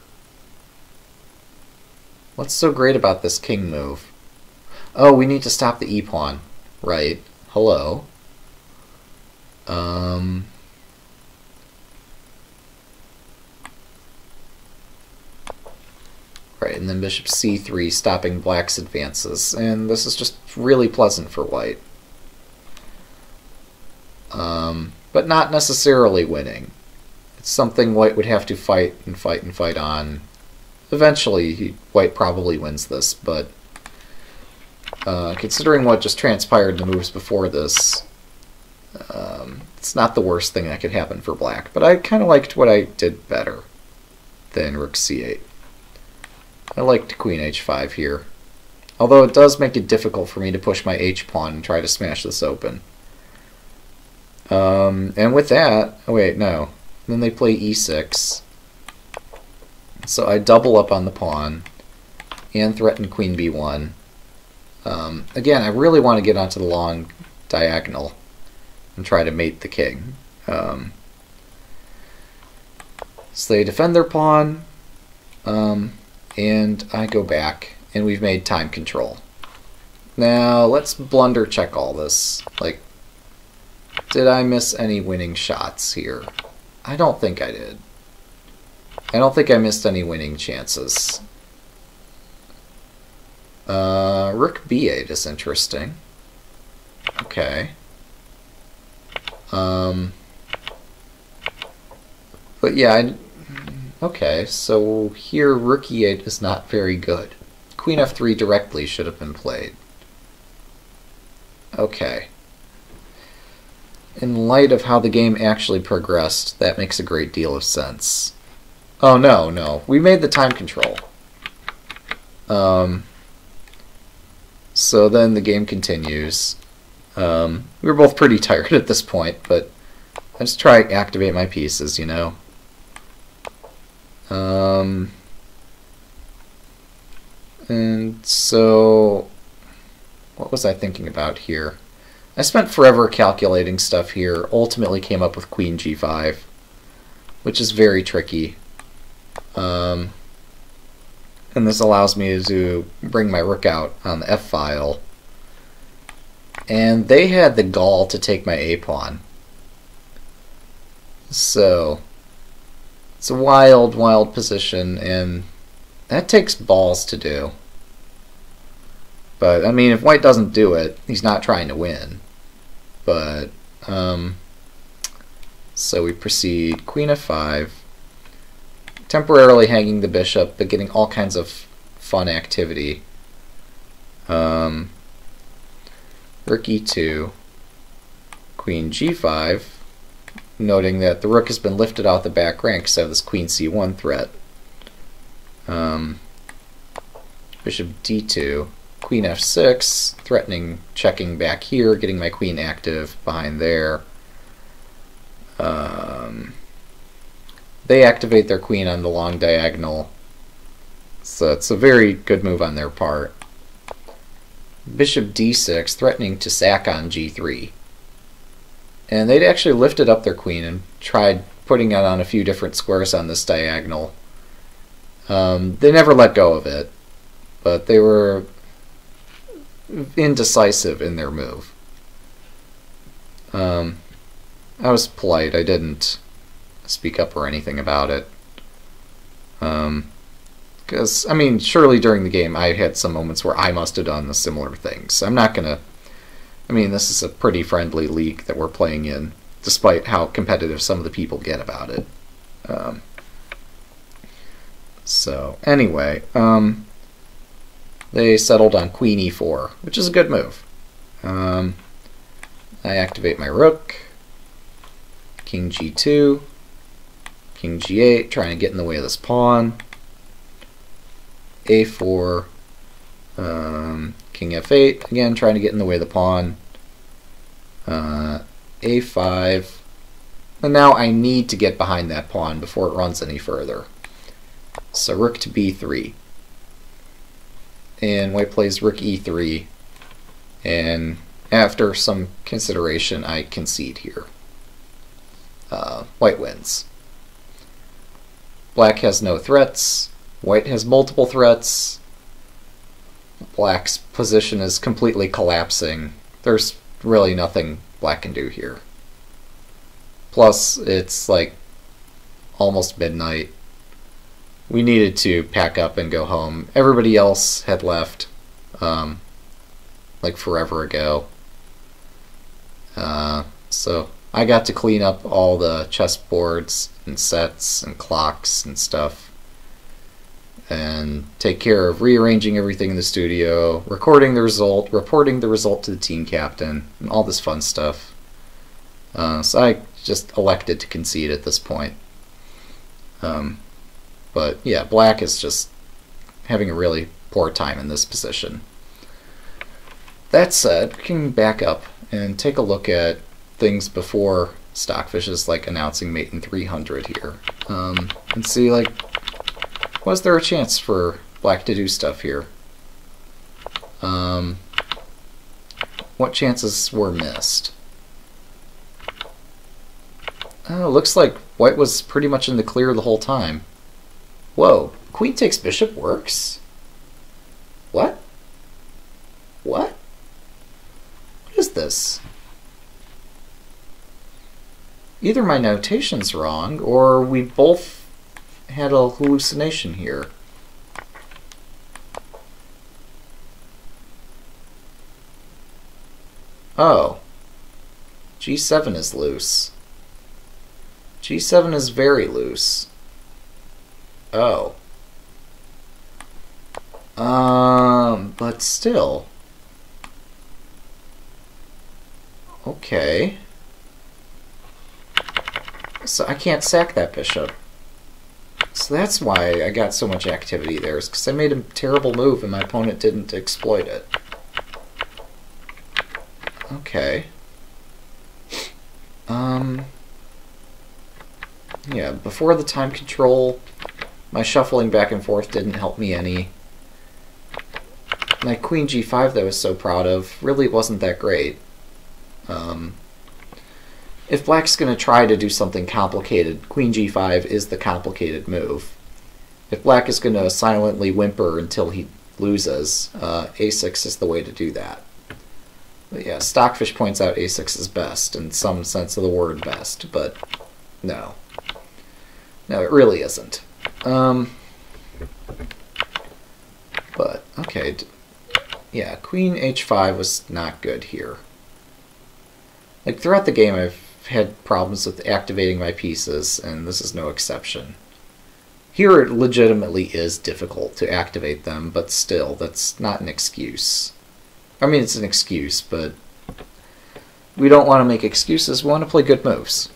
What's so great about this king move? Oh, we need to stop the e-pawn. Right. Hello. Um... Right, and then bishop c3 stopping black's advances. And this is just really pleasant for white. Um, but not necessarily winning something White would have to fight and fight and fight on. Eventually, he, White probably wins this, but uh, considering what just transpired in the moves before this, um, it's not the worst thing that could happen for Black. But I kind of liked what I did better than Rook c8. I liked Queen h5 here. Although it does make it difficult for me to push my h-pawn and try to smash this open. Um, and with that, oh wait, no. Then they play e6. So I double up on the pawn and threaten queen b1. Um, again, I really want to get onto the long diagonal and try to mate the king. Um, so they defend their pawn. Um, and I go back, and we've made time control. Now, let's blunder check all this. Like, did I miss any winning shots here? I don't think I did. I don't think I missed any winning chances. Uh, Rook B8 is interesting. Okay. Um, but yeah, I, okay, so here Rook E8 is not very good. Queen F3 directly should have been played. Okay. In light of how the game actually progressed, that makes a great deal of sense. Oh, no, no. We made the time control. Um, so then the game continues. Um, we were both pretty tired at this point, but I just try to activate my pieces, you know. Um, and so, what was I thinking about here? I spent forever calculating stuff here, ultimately came up with queen g5, which is very tricky. Um, and this allows me to bring my rook out on the f-file. And they had the gall to take my a-pawn. So, it's a wild, wild position, and that takes balls to do. But, I mean, if white doesn't do it, he's not trying to win. But, um, so we proceed. Queen f5, temporarily hanging the bishop, but getting all kinds of fun activity. Um, rook e2, queen g5, noting that the rook has been lifted out the back rank so this queen c1 threat. Um, bishop d2, queen f6, threatening checking back here, getting my queen active behind there. Um, they activate their queen on the long diagonal, so it's a very good move on their part. Bishop d6, threatening to sack on g3. And they'd actually lifted up their queen and tried putting it on a few different squares on this diagonal. Um, they never let go of it, but they were indecisive in their move. Um, I was polite. I didn't speak up or anything about it. Because, um, I mean, surely during the game I had some moments where I must have done the similar things. I'm not going to. I mean, this is a pretty friendly league that we're playing in, despite how competitive some of the people get about it. Um, so, anyway, um, they settled on queen e4, which is a good move. Um, I activate my rook, king g2, king g8, trying to get in the way of this pawn, a4, um, king f8, again trying to get in the way of the pawn, uh, a5, and now I need to get behind that pawn before it runs any further. So rook to b3 and white plays rook e3 and after some consideration I concede here. Uh, white wins. Black has no threats, white has multiple threats, black's position is completely collapsing. There's really nothing black can do here. Plus, it's like almost midnight we needed to pack up and go home. Everybody else had left, um, like forever ago. Uh, so I got to clean up all the chessboards and sets and clocks and stuff, and take care of rearranging everything in the studio, recording the result, reporting the result to the team captain, and all this fun stuff. Uh, so I just elected to concede at this point. Um, but yeah, black is just having a really poor time in this position. That said, we can back up and take a look at things before Stockfish is like announcing mate in 300 here. Um, and see like, was there a chance for black to do stuff here? Um, what chances were missed? Oh, looks like white was pretty much in the clear the whole time. Whoa, Queen takes bishop works? What? What? What is this? Either my notation's wrong, or we both had a hallucination here. Oh. G7 is loose. G7 is very loose. Oh. Um, but still. Okay. So I can't sack that bishop. So that's why I got so much activity there, is because I made a terrible move and my opponent didn't exploit it. Okay. Um... Yeah, before the time control, my shuffling back and forth didn't help me any. My queen g5 that I was so proud of really wasn't that great. Um, if black's going to try to do something complicated, queen g5 is the complicated move. If black is going to silently whimper until he loses, uh, a6 is the way to do that. But yeah, Stockfish points out a6 is best, in some sense of the word best, but no. No, it really isn't. Um, but, okay. Yeah, queen h5 was not good here. Like, throughout the game, I've had problems with activating my pieces, and this is no exception. Here it legitimately is difficult to activate them, but still, that's not an excuse. I mean, it's an excuse, but we don't want to make excuses. We want to play good moves.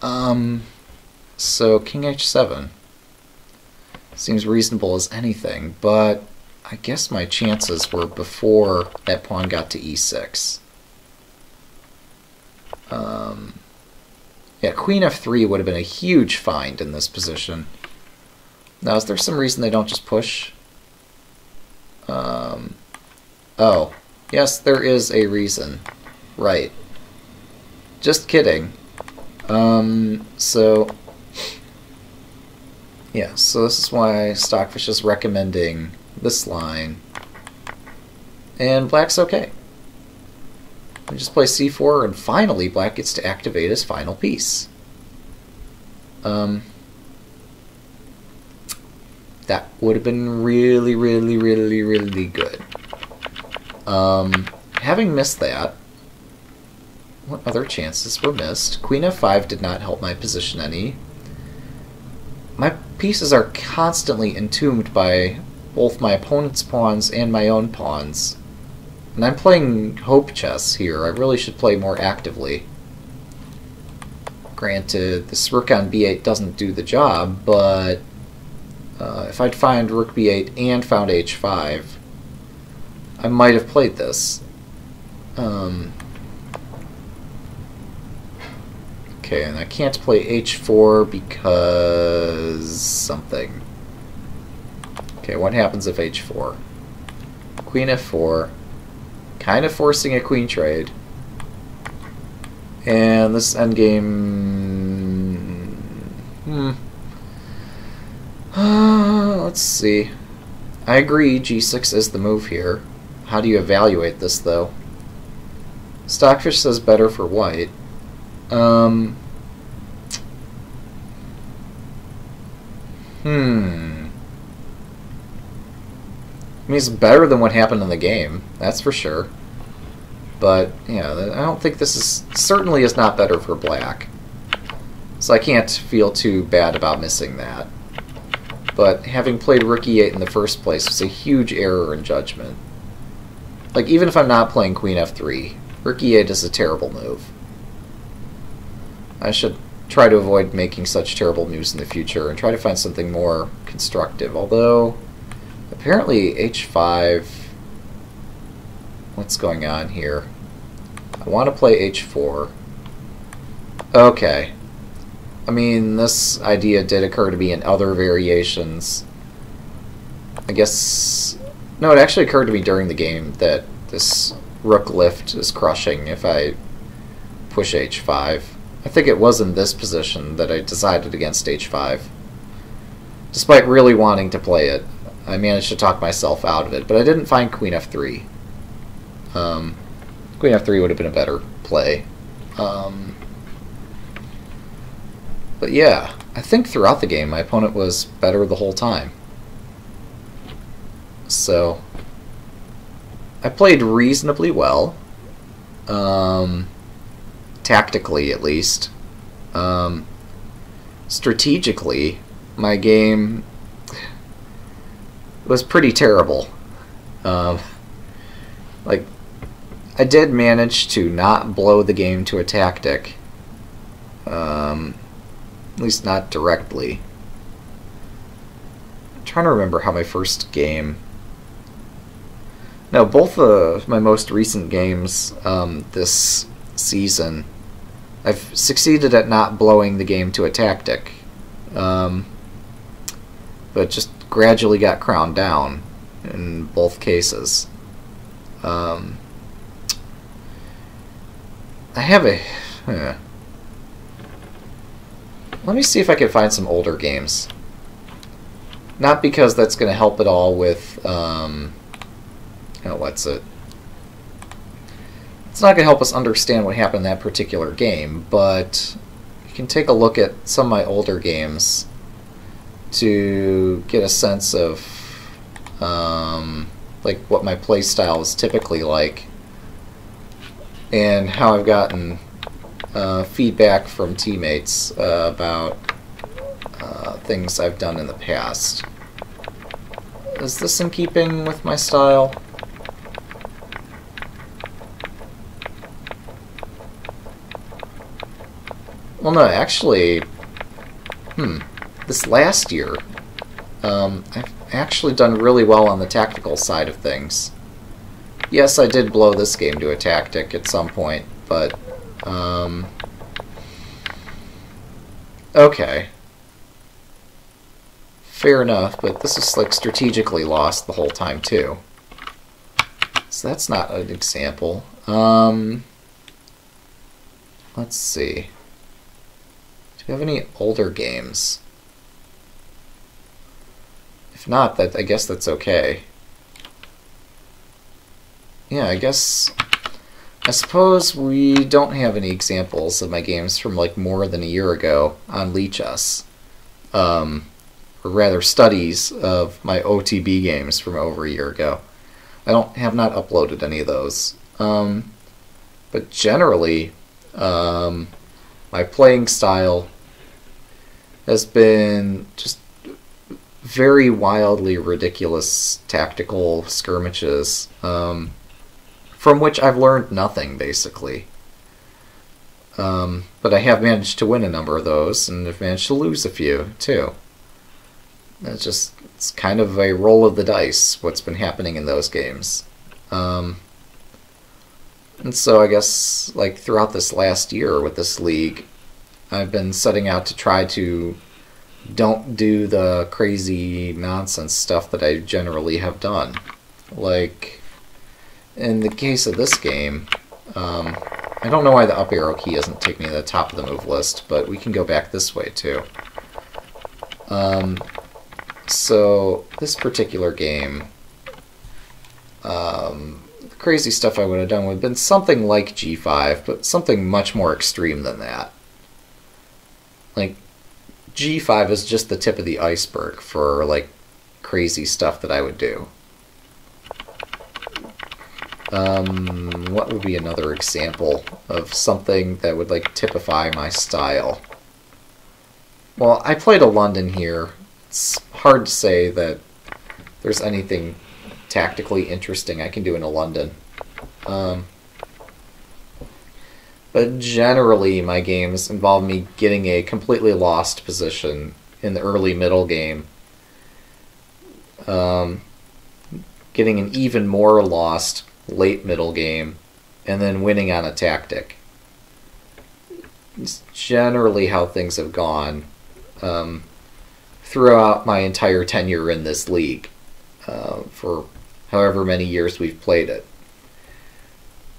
Um, so king h7 seems reasonable as anything, but I guess my chances were before that pawn got to e6. Um, yeah, queen f3 would have been a huge find in this position. Now, is there some reason they don't just push? Um, oh, yes, there is a reason. Right. Just kidding. Um, so, yeah, so this is why Stockfish is recommending this line. And black's okay. We just play c4, and finally black gets to activate his final piece. Um, that would have been really, really, really, really good. Um, having missed that, what other chances were missed? Queen f5 did not help my position any. My pieces are constantly entombed by both my opponent's pawns and my own pawns. And I'm playing hope chess here. I really should play more actively. Granted, this rook on b8 doesn't do the job, but uh, if I'd find rook b8 and found h5, I might have played this. Um, okay, and I can't play h4 because something. Okay, what happens if h4? Queen f4 kind of forcing a queen trade. And this endgame... Hmm. Let's see. I agree, g6 is the move here. How do you evaluate this, though? Stockfish says better for white. Um... Hmm... I mean, it's better than what happened in the game, that's for sure. But, yeah, I don't think this is... certainly is not better for black. So I can't feel too bad about missing that. But having played rook e8 in the first place was a huge error in judgment. Like, even if I'm not playing queen f3, rook e8 is a terrible move. I should try to avoid making such terrible moves in the future and try to find something more constructive. Although, Apparently h5... What's going on here? I want to play h4. Okay. I mean, this idea did occur to me in other variations. I guess... No, it actually occurred to me during the game that this rook lift is crushing if I push h5. I think it was in this position that I decided against h5. despite really wanting to play it. I managed to talk myself out of it, but I didn't find Queen F3. Um, Queen F3 would have been a better play. Um, but yeah, I think throughout the game my opponent was better the whole time. So, I played reasonably well. Um, tactically, at least. Um, strategically, my game was pretty terrible. Um, like, I did manage to not blow the game to a tactic. Um, at least not directly. I'm trying to remember how my first game. No, both of my most recent games um, this season, I've succeeded at not blowing the game to a tactic. Um, but just gradually got crowned down in both cases. Um, I have a. Eh. Let me see if I can find some older games. Not because that's going to help at all with. Um, oh, what's it? It's not going to help us understand what happened in that particular game, but you can take a look at some of my older games to get a sense of um, like what my play style is typically like and how I've gotten uh, feedback from teammates uh, about uh, things I've done in the past. Is this in keeping with my style? Well, no, actually, hmm this last year, um, I've actually done really well on the tactical side of things. Yes, I did blow this game to a tactic at some point, but, um, okay. Fair enough, but this is like strategically lost the whole time too. So that's not an example. Um, let's see. You have any older games? If not, that I guess that's okay. Yeah, I guess... I suppose we don't have any examples of my games from like more than a year ago on Lichess. Um, or rather studies of my OTB games from over a year ago. I don't have not uploaded any of those. Um, but generally, um, my playing style has been just very wildly ridiculous tactical skirmishes, um, from which I've learned nothing, basically. Um, but I have managed to win a number of those, and I've managed to lose a few, too. It's just, it's kind of a roll of the dice, what's been happening in those games. Um, and so I guess, like, throughout this last year with this league, I've been setting out to try to don't do the crazy nonsense stuff that I generally have done. Like, in the case of this game, um, I don't know why the up arrow key isn't taking me to the top of the move list, but we can go back this way too. Um, so, this particular game, um, the crazy stuff I would have done would have been something like G5, but something much more extreme than that. Like, G5 is just the tip of the iceberg for like crazy stuff that I would do. Um, what would be another example of something that would like typify my style? Well, I played a London here. It's hard to say that there's anything tactically interesting I can do in a London. Um, but generally, my games involve me getting a completely lost position in the early middle game, um, getting an even more lost late middle game, and then winning on a tactic. It's generally how things have gone um, throughout my entire tenure in this league uh, for however many years we've played it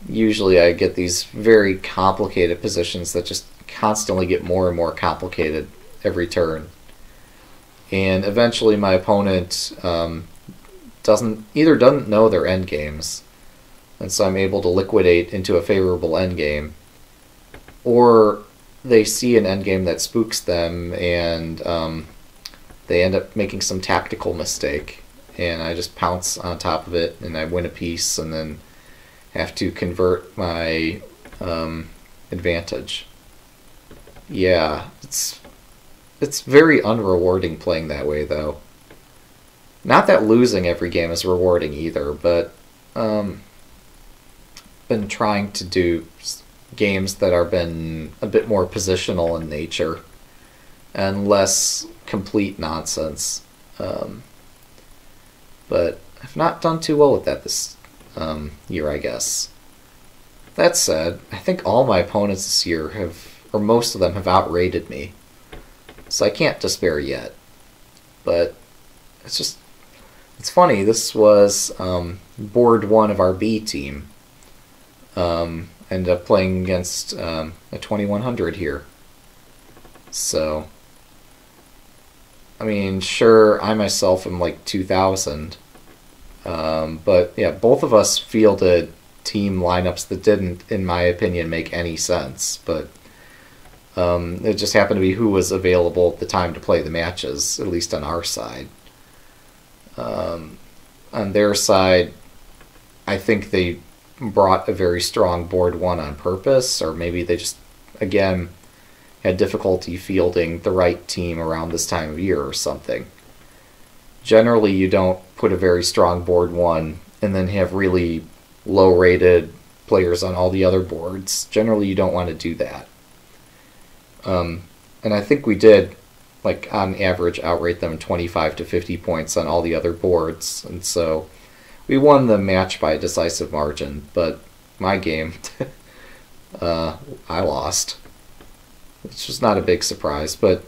usually I get these very complicated positions that just constantly get more and more complicated every turn. and eventually my opponent um, doesn't either doesn't know their end games, and so I'm able to liquidate into a favorable end game, or they see an end game that spooks them and um, they end up making some tactical mistake, and I just pounce on top of it and I win a piece, and then have to convert my um, advantage. Yeah, it's it's very unrewarding playing that way, though. Not that losing every game is rewarding either, but um, been trying to do games that are been a bit more positional in nature and less complete nonsense. Um, but I've not done too well with that this um, year, I guess. That said, I think all my opponents this year have, or most of them, have outrated me. So I can't despair yet. But it's just, it's funny. This was um, board one of our B team. Um, up playing against um, a 2100 here. So, I mean, sure, I myself am like 2000. Um, but yeah, both of us fielded team lineups that didn't, in my opinion, make any sense. But um, it just happened to be who was available at the time to play the matches, at least on our side. Um, on their side, I think they brought a very strong board one on purpose, or maybe they just, again, had difficulty fielding the right team around this time of year or something. Generally, you don't put a very strong board one and then have really low rated players on all the other boards. Generally, you don't want to do that. Um, and I think we did, like, on average, outrate them 25 to 50 points on all the other boards. And so we won the match by a decisive margin, but my game, uh, I lost. Which was not a big surprise, but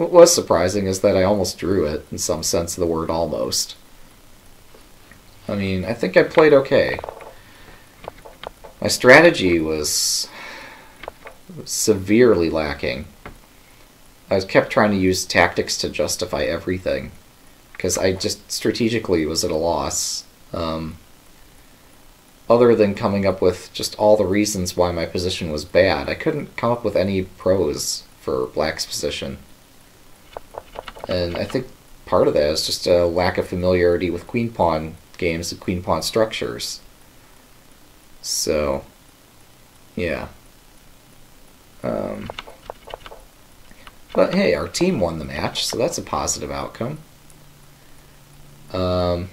what was surprising is that I almost drew it, in some sense of the word almost. I mean, I think I played okay. My strategy was severely lacking. I kept trying to use tactics to justify everything because I just strategically was at a loss. Um, other than coming up with just all the reasons why my position was bad, I couldn't come up with any pros for Black's position. And I think part of that is just a lack of familiarity with queen pawn games and queen pawn structures. So, yeah. Um, but hey, our team won the match, so that's a positive outcome. Um,